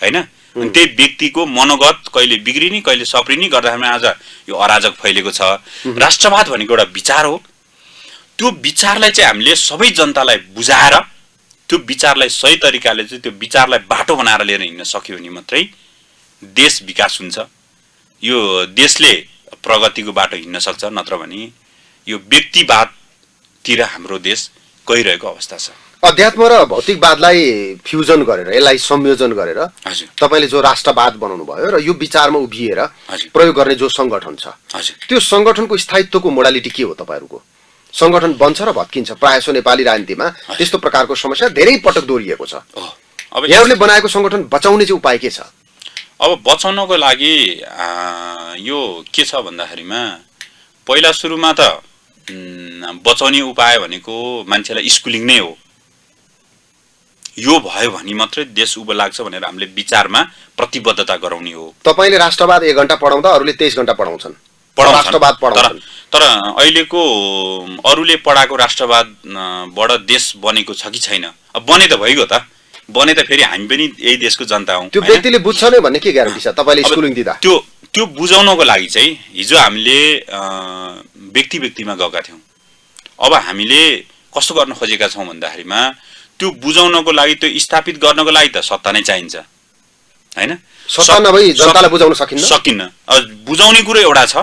होइन? अनि त्यही व्यक्तिको मनोगत कहिले बिग्रिने कहिले सप्रिने गर्दाखेरि आज यो अराजक फैलिएको छ। राष्ट्रवाद भनेको एउटा विचार हो। त्यो विचारलाई चाहिँ हामीले सबै जनतालाई बुझाएर त्यो विचारलाई सही तरिकाले चाहिँ त्यो विचारलाई बाटो बनाएर लिएर हिँड्न सक्यो भने मात्रै देश विकास हुन्छ। यो देशले प्रगतिको बाटो हिँड्न सक्छ नत्र भने यो व्यक्तिवादतिर हाम्रो देश गइरहेको अवस्था छ। अध्यात्म र भौतिकवादलाई फ्युजन गरेर यसलाई संयोजन गरेर तपाईँले जो राष्ट्रवाद बनाउनु भयो र यो विचारमा उभिएर प्रयोग गर्ने जो सङ्गठन छ त्यो सङ्गठनको स्थायित्वको मोडालिटी के हो तपाईँहरूको? सङ्गठन बन्छ र भत्किन्छ प्रायः नेपाली राजनीतिमा त्यस्तो प्रकारको समस्या धेरै पटक दोहोरिएको छ। यहाँहरूले बनाएको सङ्गठन बचाउने चाहिँ उपाय के छ? अब बचाउनको लागि यो के छ भन्दाखेरिमा पहिला सुरुमा त बचाउने उपाय भनेको मान्छेलाई स्कुलिङ नै हो। यो भयो भने मात्रै देश उभो लाग्छ भनेर हामीले विचारमा प्रतिबद्धता गराउने हो। तपाईँले राष्ट्रवाद एक घन्टा पढाउँदा अरूले तेइस घन्टा पढाउँछन्। राष्ट्रवाद तर पढाउँछन्। तर अहिलेको अरूले पढाएको राष्ट्रवाद अ, बाट देश बनेको छ कि छैन? अब बने त भइगयो त। बने त फेरि हामी पनि यही देशको जनता हौँ त्यो? व्यक्तिले बुझ्छ नै भन्ने के ग्यारेन्टी छ? तपाईँले स्कुलिङ दिँदा। त्यो त्यो बुझाउनको लागि चाहिँ हिजो हामीले व्यक्ति व्यक्तिमा गएका थियौँ। अब हामीले कस्तो गर्न खोजेका छौँ भन्दाखेरिमा त्यो बुझाउनको लागि त्यो स्थापित गर्नको लागि त सत्ता नै चाहिन्छ होइन? सत्ता नभई जनतालाई बुझाउन सकिन्न? सकिन्न। अब बुझाउने कुरो एउटा छ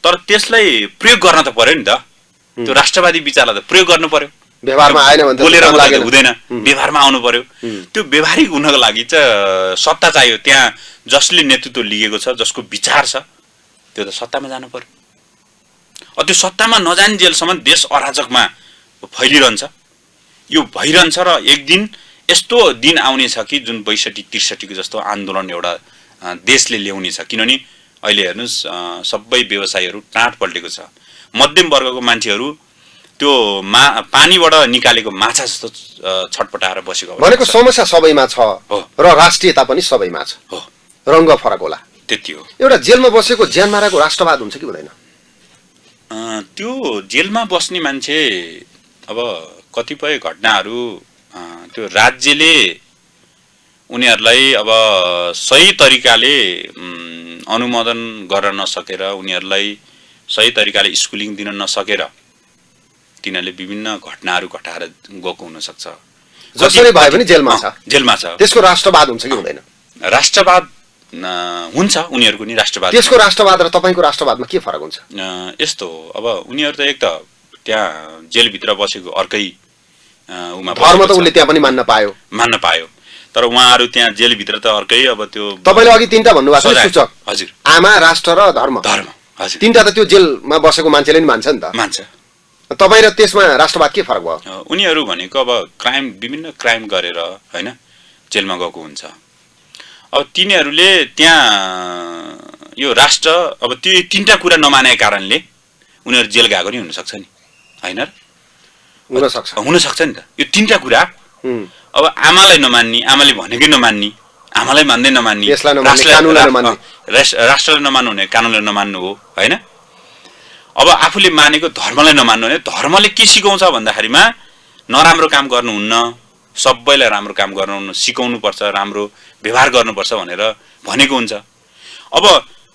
तर त्यसलाई प्रयोग गर्न त पर्यो नि त। त्यो राष्ट्रवादी विचारलाई त प्रयोग गर्नु पर्यो। व्यवहारमा आएन भने त बोलेर मात्रै। हुँदैन। व्यवहारमा आउनु पर्यो। त्यो व्यवहारिक हुनको लागि चाहिँ सत्ता चाहियो। त्यहाँ जसले नेतृत्व लिएको छ जसको विचार छ त्यो त सत्तामा जानु पर्यो। अब त्यो सत्तामा नजाने जेलसम्म देश अराजकमा फैलिरहन्छ। यो भइरहन्छ र एक दिन यस्तो दिन आउनेछ कि जुन बैसठी त्रिसठीको जस्तो आन्दोलन एउटा देशले ल्याउने छ किनभने अहिले हेर्नुहोस् सबै व्यवसायहरू टाँट पल्टेको छ। मध्यम वर्गको मान्छेहरू त्यो मा पानीबाट निकालेको माछा जस्तो छटपटाएर बसेको भनेको। समस्या सबैमा छ हो। र राष्ट्रियता पनि सबैमा छ। हो। रङ्ग फरक होला। त्यति हो। एउटा जेलमा बसेको ज्यान माराको राष्ट्रवाद हुन्छ कि हुँदैन? त्यो जेलमा बस्ने मान्छे अब कतिपय घटनाहरू त्यो राज्यले उनीहरूलाई अब सही तरिकाले अनुमोदन गर्न नसकेर उनीहरूलाई सही तरिकाले स्कुलिङ दिन नसकेर तिनीहरूले विभिन्न घटनाहरू घटाएर गएको हुनसक्छ। जसरी भए पनि जेलमा छ। जेलमा छ। त्यसको राष्ट्रवाद हुन्छ कि हुँदैन? राष्ट्रवाद हुन्छ उनीहरूको नि राष्ट्रवाद। त्यसको राष्ट्रवाद र तपाईँको राष्ट्रवादमा के फरक हुन्छ? यस्तो हो। अब उनीहरू त एक त त्यहाँ जेलभित्र बसेको अर्कै उमा धर्म त। उसले त्यहाँ पनि मान्न पायो। मान्न पायो। तर उहाँहरू त्यहाँ जेलभित्र त अर्कै अब त्यो तपाईँले अघि तिनवटा भन्नुभएको। सूचक। हजुर। आमा राष्ट्र र धर्म। धर्म। हजुर। तिनवटा त त्यो जेलमा बसेको मान्छेले नि मान्छ नि त। मान्छ। तपाईँ र त्यसमा राष्ट्रवाद के फरक भयो उनीहरू भनेको अब क्राइम विभिन्न क्राइम गरेर होइन जेलमा गएको हुन्छ अब तिनीहरूले त्यहाँ यो राष्ट्र अब त्यो तिनवटा कुरा नमानेको कारणले उनीहरू जेल गएको नि हुनसक्छ नि होइन? हुनसक्छ हुनसक्छ नि त यो तिनवटा कुरा। अब आमालाई नमान्ने आमाले भनेकै नमान्ने आमालाई मान्दै नमान्ने राष्ट्रलाई- नमान्ने। भने कानुनलाई नमान्नु हो होइन अब आफूले मानेको धर्मलाई नमान्नु भने धर्मले के सिकाउँछ भन्दाखेरिमा नराम्रो काम गर्नुहुन्न सबैलाई राम्रो काम गर्नुहुन्न सिकाउनुपर्छ राम्रो व्यवहार गर्नुपर्छ भनेर भनेको हुन्छ। अब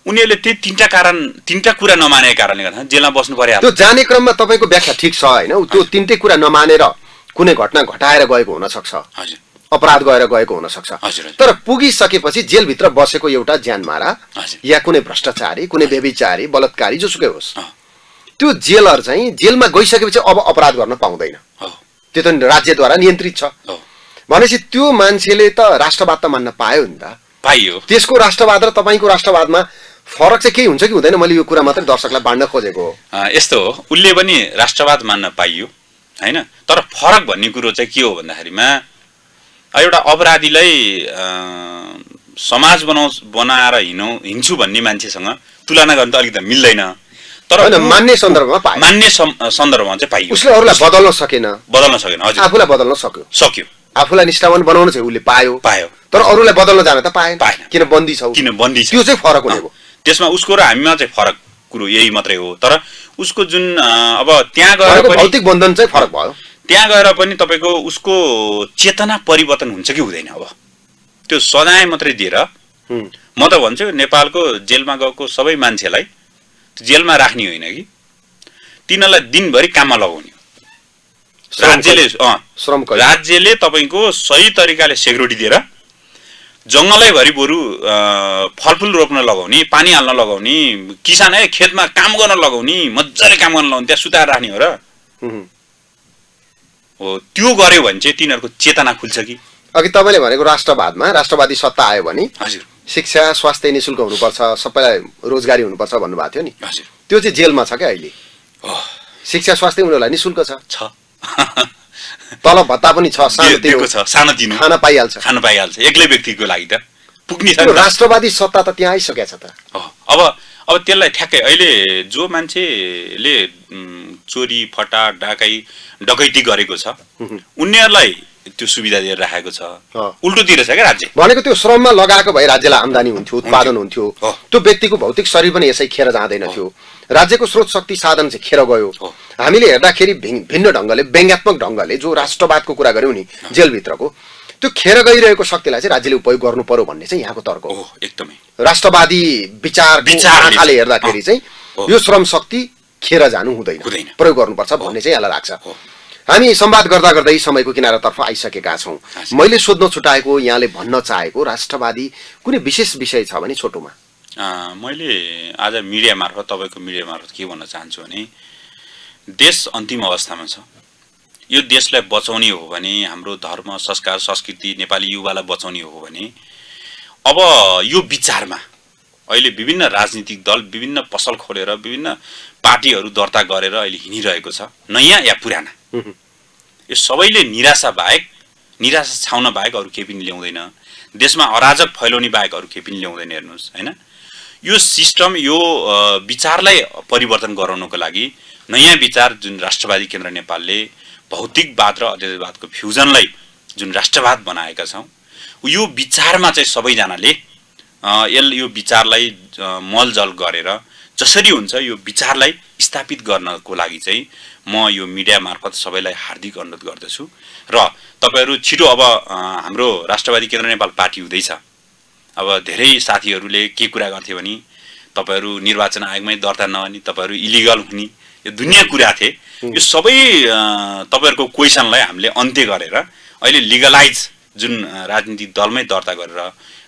उनीहरूले त्यही तिनवटा कारण तिनवटा कुरा नमानेको कारणले गर्दा जेलमा बस्नु पर्यो। त्यो जाने क्रममा तपाईँको व्याख्या ठिक छ होइन? त्यो तिनटै कुरा नमानेर कुनै घटना घटाएर गएको हुनसक्छ। हजुर। अपराध गएर गएको हुनसक्छ। हजुर। तर पुगिसकेपछि जेलभित्र बसेको एउटा ज्यानमारा हजुर। या कुनै भ्रष्टाचारी कुनै व्यभिचारी बलात्कारी जोसुकै होस्। त्यो जेलर चाहिँ जेलमा गइसकेपछि अब अपराध गर्न पाउँदैन। हो। त्यो त राज्यद्वारा नियन्त्रित छ। भनेपछि त्यो मान्छेले त राष्ट्रवाद त मान्न पायो नि त। पाइयो। त्यसको राष्ट्रवाद र तपाईँको राष्ट्रवादमा फरक चाहिँ केही हुन्छ कि हुँदैन? मैले यो कुरा मात्रै दर्शकलाई बाँड्न खोजेको हो। यस्तो हो। उसले पनि राष्ट्रवाद मान्न पाइयो होइन? तर फरक भन्ने कुरो चाहिँ के हो भन्दाखेरिमा एउटा अपराधीलाई समाज बनाउ बनाएर हिँडौ हिँड्छु भन्ने मान्छेसँग तुलना गर्न त अलिकति मिल्दैन। तर मान्ने सन्दर्भमा पायो। मान्ने सन्दर्भमा चाहिँ पाइयो। उसले अरूलाई बदल्न सकेन। बदल्न सकेन हजुर। आफूलाई बदल्न सक्यो। सक्यो। आफूलाई निष्ठावान बनाउन चाहिँ उसले पायो। पायो। तर अरूलाई बदल्न जान त पाएन। पाएन। किन बन्दी छौ किन बन्दी छ? त्यो चाहिँ फरक हुने हो। अँ, त्यसमा उसको र हामीमा चाहिँ फरक कुरो यही मात्रै हो। तर उसको जुन अब त्यहाँ गएर भौतिक बन्धन चाहिँ फरक भयो। त्यहाँ गएर पनि तपाईँको उसको चेतना परिवर्तन हुन्छ कि हुँदैन अब। त्यो सजाय मात्रै दिएर। म त भन्छु नेपालको जेलमा गएको सबै मान्छेलाई जेलमा राख्ने होइन कि? तिनीहरूलाई दिनभरि काममा लगाउने राज्यले श्रम। राज्यले तपाईँको सही तरिकाले सेक्युरिटी दिएर जङ्गलैभरि बरु फलफुल रोप्न लगाउने पानी हाल्न लगाउने किसान है खेतमा काम गर्न लगाउने मजाले काम गर्न लगाउने त्यहाँ सुताएर राख्ने हो र। हो त्यो गर्यो भने चाहिँ तिनीहरूको चेतना खुल्छ कि? अघि तपाईँले भनेको राष्ट्रवादमा राष्ट्रवादी सत्ता आयो भने हजुर। शिक्षा स्वास्थ्य निशुल्क हुनुपर्छ सबैलाई रोजगारी हुनुपर्छ भन्नुभएको थियो नि। हजुर। त्यो चाहिँ जेलमा छ क्या अहिले। शिक्षा स्वास्थ्य उनीहरूलाई निशुल्क छ। छ। तलब भत्ता पनि छ खाना पाइहाल्छ। खान पाइहाल्छ। एक्लै व्यक्तिको लागि त। पुग्ने नि। राष्ट्रवादी सत्ता त त्यहाँ आइसकेको छ त। अब अब त्यसलाई ठ्याक्कै अहिले जो मान्छेले चोरी फटा डाकै डकैती गरेको छ उनीहरूलाई त्यो सुविधा दिएर राखेको छ। उल्टोतिर छ क्या राज्य? भनेको त्यो श्रममा लगाएको भए राज्यलाई आम्दानी हुन्थ्यो उत्पादन हुन्थ्यो। त्यो व्यक्तिको भौतिक शरीर पनि यसै खेर जाँदैन थियो। राज्यको स्रोत शक्ति साधन चाहिँ खेर गयो। हामीले हेर्दाखेरि भिन्- भिन्न ढङ्गले व्यङ्ग्यात्मक ढङ्गले जो राष्ट्रवादको कुरा गऱ्यौँ नि जेलभित्रको त्यो खेर गइरहेको शक्तिलाई चाहिँ राज्यले उपयोग गर्नु पर्यो भन्ने चाहिँ यहाँको तर्क हो। एकदमै। राष्ट्रवादी विचार आँखाले हेर्दाखेरि चाहिँ। यो श्रम शक्ति खेर जानु हुँदैन। प्रयोग गर्नुपर्छ भन्ने चाहिँ यसलाई लाग्छ। हामी संवाद गर्दा गर्दै समयको किनारातर्फ आइसकेका छौँ। मैले सोध्न छुटाएको यहाँले भन्न चाहेको राष्ट्रवादी कुनै विशेष विषय छ भने छोटोमा मैले आज मिडिया मार्फत तपाईँको मिडिया मार्फत के भन्न चाहन्छु भने देश अन्तिम अवस्थामा छ यो देशलाई बचाउने हो भने हाम्रो धर्म संस्कार संस्कृति नेपाली युवालाई बचाउने हो भने अब यो विचारमा अहिले विभिन्न राजनीतिक दल विभिन्न पसल खोलेर विभिन्न पार्टीहरू दर्ता गरेर अहिले हिँडिरहेको छ नयाँ या पुराना। यो सबैले निराशा बाहेक निराशा छाउन बाहेक अरू केही पनि ल्याउँदैन। देशमा अराजक फैलाउने बाहेक अरू केही पनि ल्याउँदैन हेर्नुहोस् होइन? यो सिस्टम यो विचारलाई परिवर्तन गराउनको लागि नयाँ विचार जुन राष्ट्रवादी केन्द्र नेपालले भौतिकवाद र अध्ययवादको फ्युजनलाई जुन राष्ट्रवाद बनाएका छौँ यो विचारमा चाहिँ सबैजनाले यल यो विचारलाई मलजल गरेर जसरी हुन्छ यो विचारलाई स्थापित गर्नको लागि चाहिँ म यो मिडिया मार्फत सबैलाई हार्दिक अनुरोध गर्दछु। र तपाईँहरू छिटो अब हाम्रो राष्ट्रवादी केन्द्र नेपाल पार्टी हुँदैछ। अब धेरै साथीहरूले के कुरा गर्थे भने तपाईँहरू निर्वाचन आयोगमै दर्ता नहुने तपाईँहरू इलिगल हुने यो दुनियाँ कुरा थिए। यो सबै तपाईँहरूको क्वेसनलाई हामीले अन्त्य गरेर अहिले लिगलाइज जुन राजनीतिक दलमै दर्ता गरेर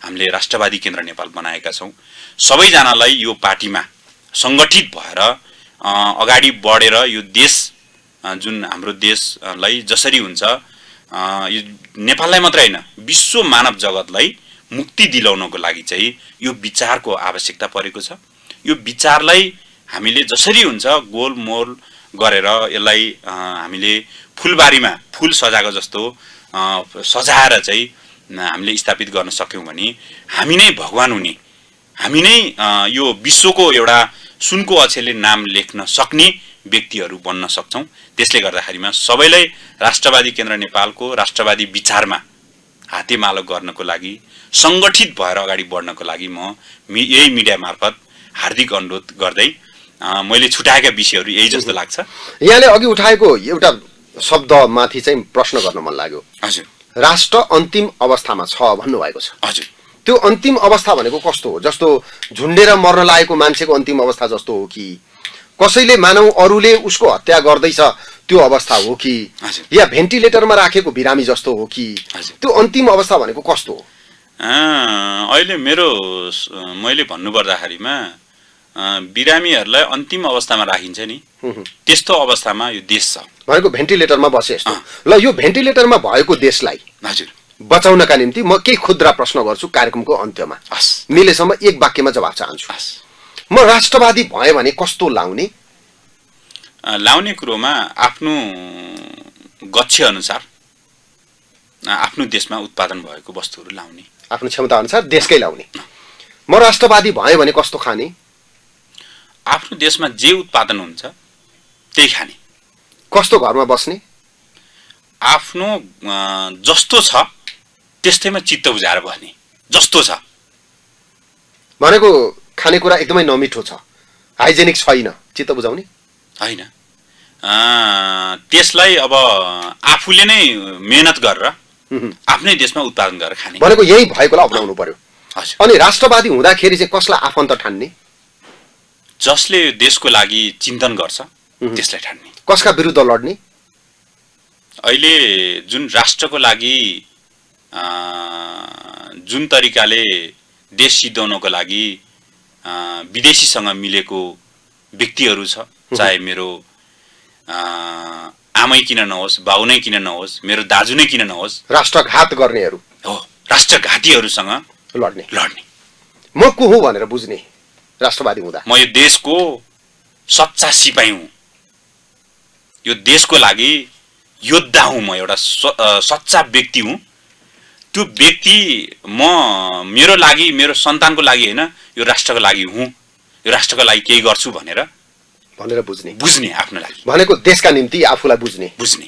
हामीले राष्ट्रवादी केन्द्र नेपाल बनाएका छौँ। सबैजनालाई यो पार्टीमा सङ्गठित भएर अगाडि बढेर यो देश जुन हाम्रो देशलाई जसरी हुन्छ यो नेपाललाई मात्रै होइन विश्व मानव जगतलाई मुक्ति दिलाउनको लागि चाहिँ यो विचारको आवश्यकता परेको छ। यो विचारलाई हामीले जसरी हुन्छ गोलमोल गरेर यसलाई हामीले फुलबारीमा फुल सजाएको जस्तो सजाएर चाहिँ हामीले स्थापित गर्न सक्यौँ भने हामी नै भगवान् हुने हामी नै यो विश्वको एउटा सुनको अक्षरले नाम लेख्न सक्ने व्यक्तिहरू बन्न सक्छौँ। त्यसले गर्दाखेरिमा सबैलाई राष्ट्रवादी केन्द्र नेपालको राष्ट्रवादी विचारमा हातेमालो गर्नको लागि सङ्गठित भएर अगाडि बढ्नको लागि म मि यही मिडिया मार्फत हार्दिक अनुरोध गर्दै मैले छुट्याएका विषयहरू यही जस्तो लाग्छ। यहाँले अघि उठाएको एउटा शब्दमाथि चाहिँ प्रश्न गर्न मन लाग्यो। हजुर। राष्ट्र अन्तिम अवस्थामा छ भन्नुभएको छ। हजुर। त्यो अन्तिम अवस्था भनेको कस्तो हो? जस्तो झुन्डेर मर्न लागेको मान्छेको अन्तिम अवस्था जस्तो हो कि? कसैले मानौ अरूले उसको हत्या गर्दैछ त्यो अवस्था हो कि। या भेन्टिलेटरमा राखेको बिरामी जस्तो हो कि। त्यो अन्तिम अवस्था भनेको कस्तो हो? अहिले मेरो मैले भन्नुपर्दाखेरिमा बिरामीहरूलाई अन्तिम अवस्थामा राखिन्छ नि। त्यस्तो अवस्थामा यो देश छ। भनेको भेन्टिलेटरमा बसे। ल यो भेन्टिलेटरमा भएको देशलाई हजुर। बचाउनका निम्ति म केही खुद्रा प्रश्न गर्छु कार्यक्रमको अन्त्यमा। हस्। मिलेसम्म एक वाक्यमा जवाब चाहन्छु। हस्। म राष्ट्रवादी भएँ भने कस्तो लाउने? लाउने कुरोमा आफ्नो गच्छे अनुसार आफ्नो देशमा उत्पादन भएको वस्तुहरू लाउने। आफ्नो क्षमता अनुसार देशकै लाउने। म राष्ट्रवादी भएँ भने कस्तो खाने? आफ्नो देशमा जे उत्पादन हुन्छ त्यही खाने। कस्तो घरमा बस्ने? आफ्नो जस्तो छ त्यस्तैमा चित्त बुझाएर बस्ने जस्तो छ। भनेको खानेकुरा एकदमै नमिठो छ। हाइजेनिक छैन। चित्त बुझाउने? होइन। त्यसलाई अब आफूले नै मेहनत गरेर। आफ्नै देशमा उत्पादन गरेर खाने। भनेको यही भएकोलाई अप्नाउनु पर्यो। हजुर। अनि राष्ट्रवादी हुँदाखेरि चाहिँ कसलाई आफन्त ठान्ने? जसले देशको लागि चिन्तन गर्छ त्यसलाई ठान्ने। कसका विरुद्ध लड्ने? अहिले जुन राष्ट्रको लागि जुन तरिकाले देश सिद्धाउनको लागि विदेशीसँग मिलेको व्यक्तिहरू छ चाहे मेरो आमै किन नहोस् बाउ नै किन नहोस् मेरो दाजु नै किन नहोस्। राष्ट्रघात गर्नेहरू। हो राष्ट्रघातीहरूसँग लड्ने। लड्ने। म को हुँ भनेर बुझ्ने राष्ट्रवादी हुँदा? म यो देशको सच्चा सिपाही हुँ। यो देशको लागि योद्धा हुँ म एउटा सच्चा व्यक्ति हुँ। त्यो व्यक्ति म मेरो लागि मेरो सन्तानको लागि होइन यो राष्ट्रको लागि हुँ। यो राष्ट्रको लागि केही गर्छु भनेर भनेर बुझ्ने। बुझ्ने आफ्नो लागि। भनेको देशका निम्ति आफूलाई बुझ्ने। बुझ्ने।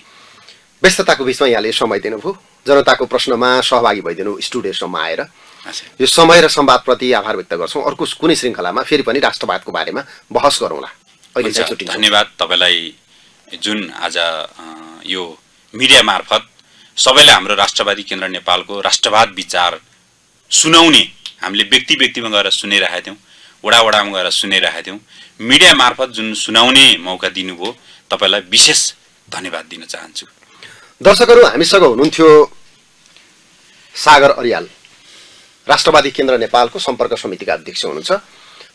व्यस्तताको बिचमा यहाँले समय दिनुभयो। जनताको प्रश्नमा सहभागी भइदिनु स्टुडियोसम्म आएर। यो समय र संवादप्रति आभार व्यक्त गर्छौँ। अर्को कुनै श्रृङ्खलामा फेरि पनि राष्ट्रवादको बारेमा बहस गरौँला। अहिले धन्यवाद। तपाईँलाई जुन आज यो मिडिया मार्फत सबैलाई हाम्रो राष्ट्रवादी केन्द्र नेपालको राष्ट्रवाद विचार सुनाउने हामीले व्यक्ति व्यक्तिमा गएर सुनिरहेका थियौँ वडा वडामा गएर सुनिरहेका थियौँ। मिडिया मार्फत जुन सुनाउने मौका दिनुभयो तपाईँलाई विशेष धन्यवाद दिन चाहन्छु। दर्शकहरू हामीसँग हुनुहुन्थ्यो सागर अरियाल राष्ट्रवादी केन्द्र नेपालको सम्पर्क समितिका अध्यक्ष हुनुहुन्छ।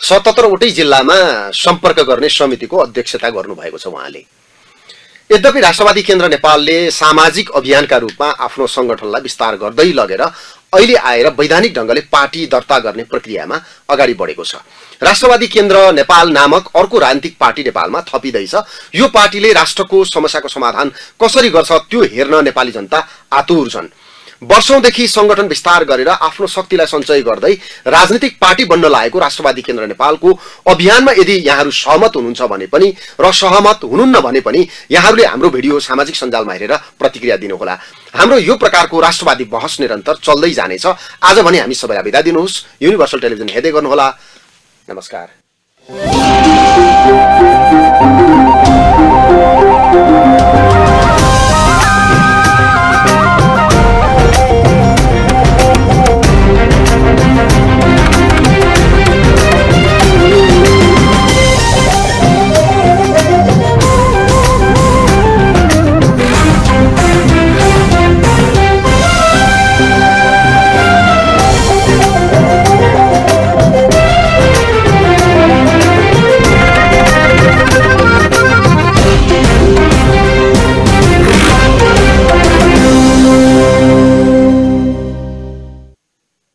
सतहत्तरवटै जिल्लामा सम्पर्क गर्ने समितिको अध्यक्षता गर्नुभएको छ उहाँले। यद्यपि राष्ट्रवादी केन्द्र नेपालले सामाजिक अभियानका रूपमा आफ्नो सङ्गठनलाई विस्तार गर्दै लगेर अहिले आएर वैधानिक ढङ्गले पार्टी दर्ता गर्ने प्रक्रियामा अगाडि बढेको छ। राष्ट्रवादी केन्द्र नेपाल नामक अर्को राजनीतिक पार्टी नेपालमा थपिँदैछ। यो पार्टीले राष्ट्रको समस्याको समाधान कसरी गर्छ त्यो हेर्न नेपाली जनता आतुर छन्। वर्षौंदेखि सङ्गठन विस्तार गरेर आफ्नो शक्तिलाई सञ्चय गर्दै राजनीतिक पार्टी बन्न लागेको राष्ट्रवादी केन्द्र नेपालको अभियानमा यदि यहाँहरू सहमत हुनुहुन्छ भने पनि र सहमत हुनुहुन्न भने पनि यहाँहरूले हाम्रो भिडियो सामाजिक सञ्जालमा हेरेर प्रतिक्रिया दिनुहोला। हाम्रो यो प्रकारको राष्ट्रवादी बहस निरन्तर चल्दै जानेछ। आज भने हामी सबैलाई बिदा दिनुहोस्। युनिभर्सल टेलिभिजन हेर्दै गर्नुहोला। नमस्कार।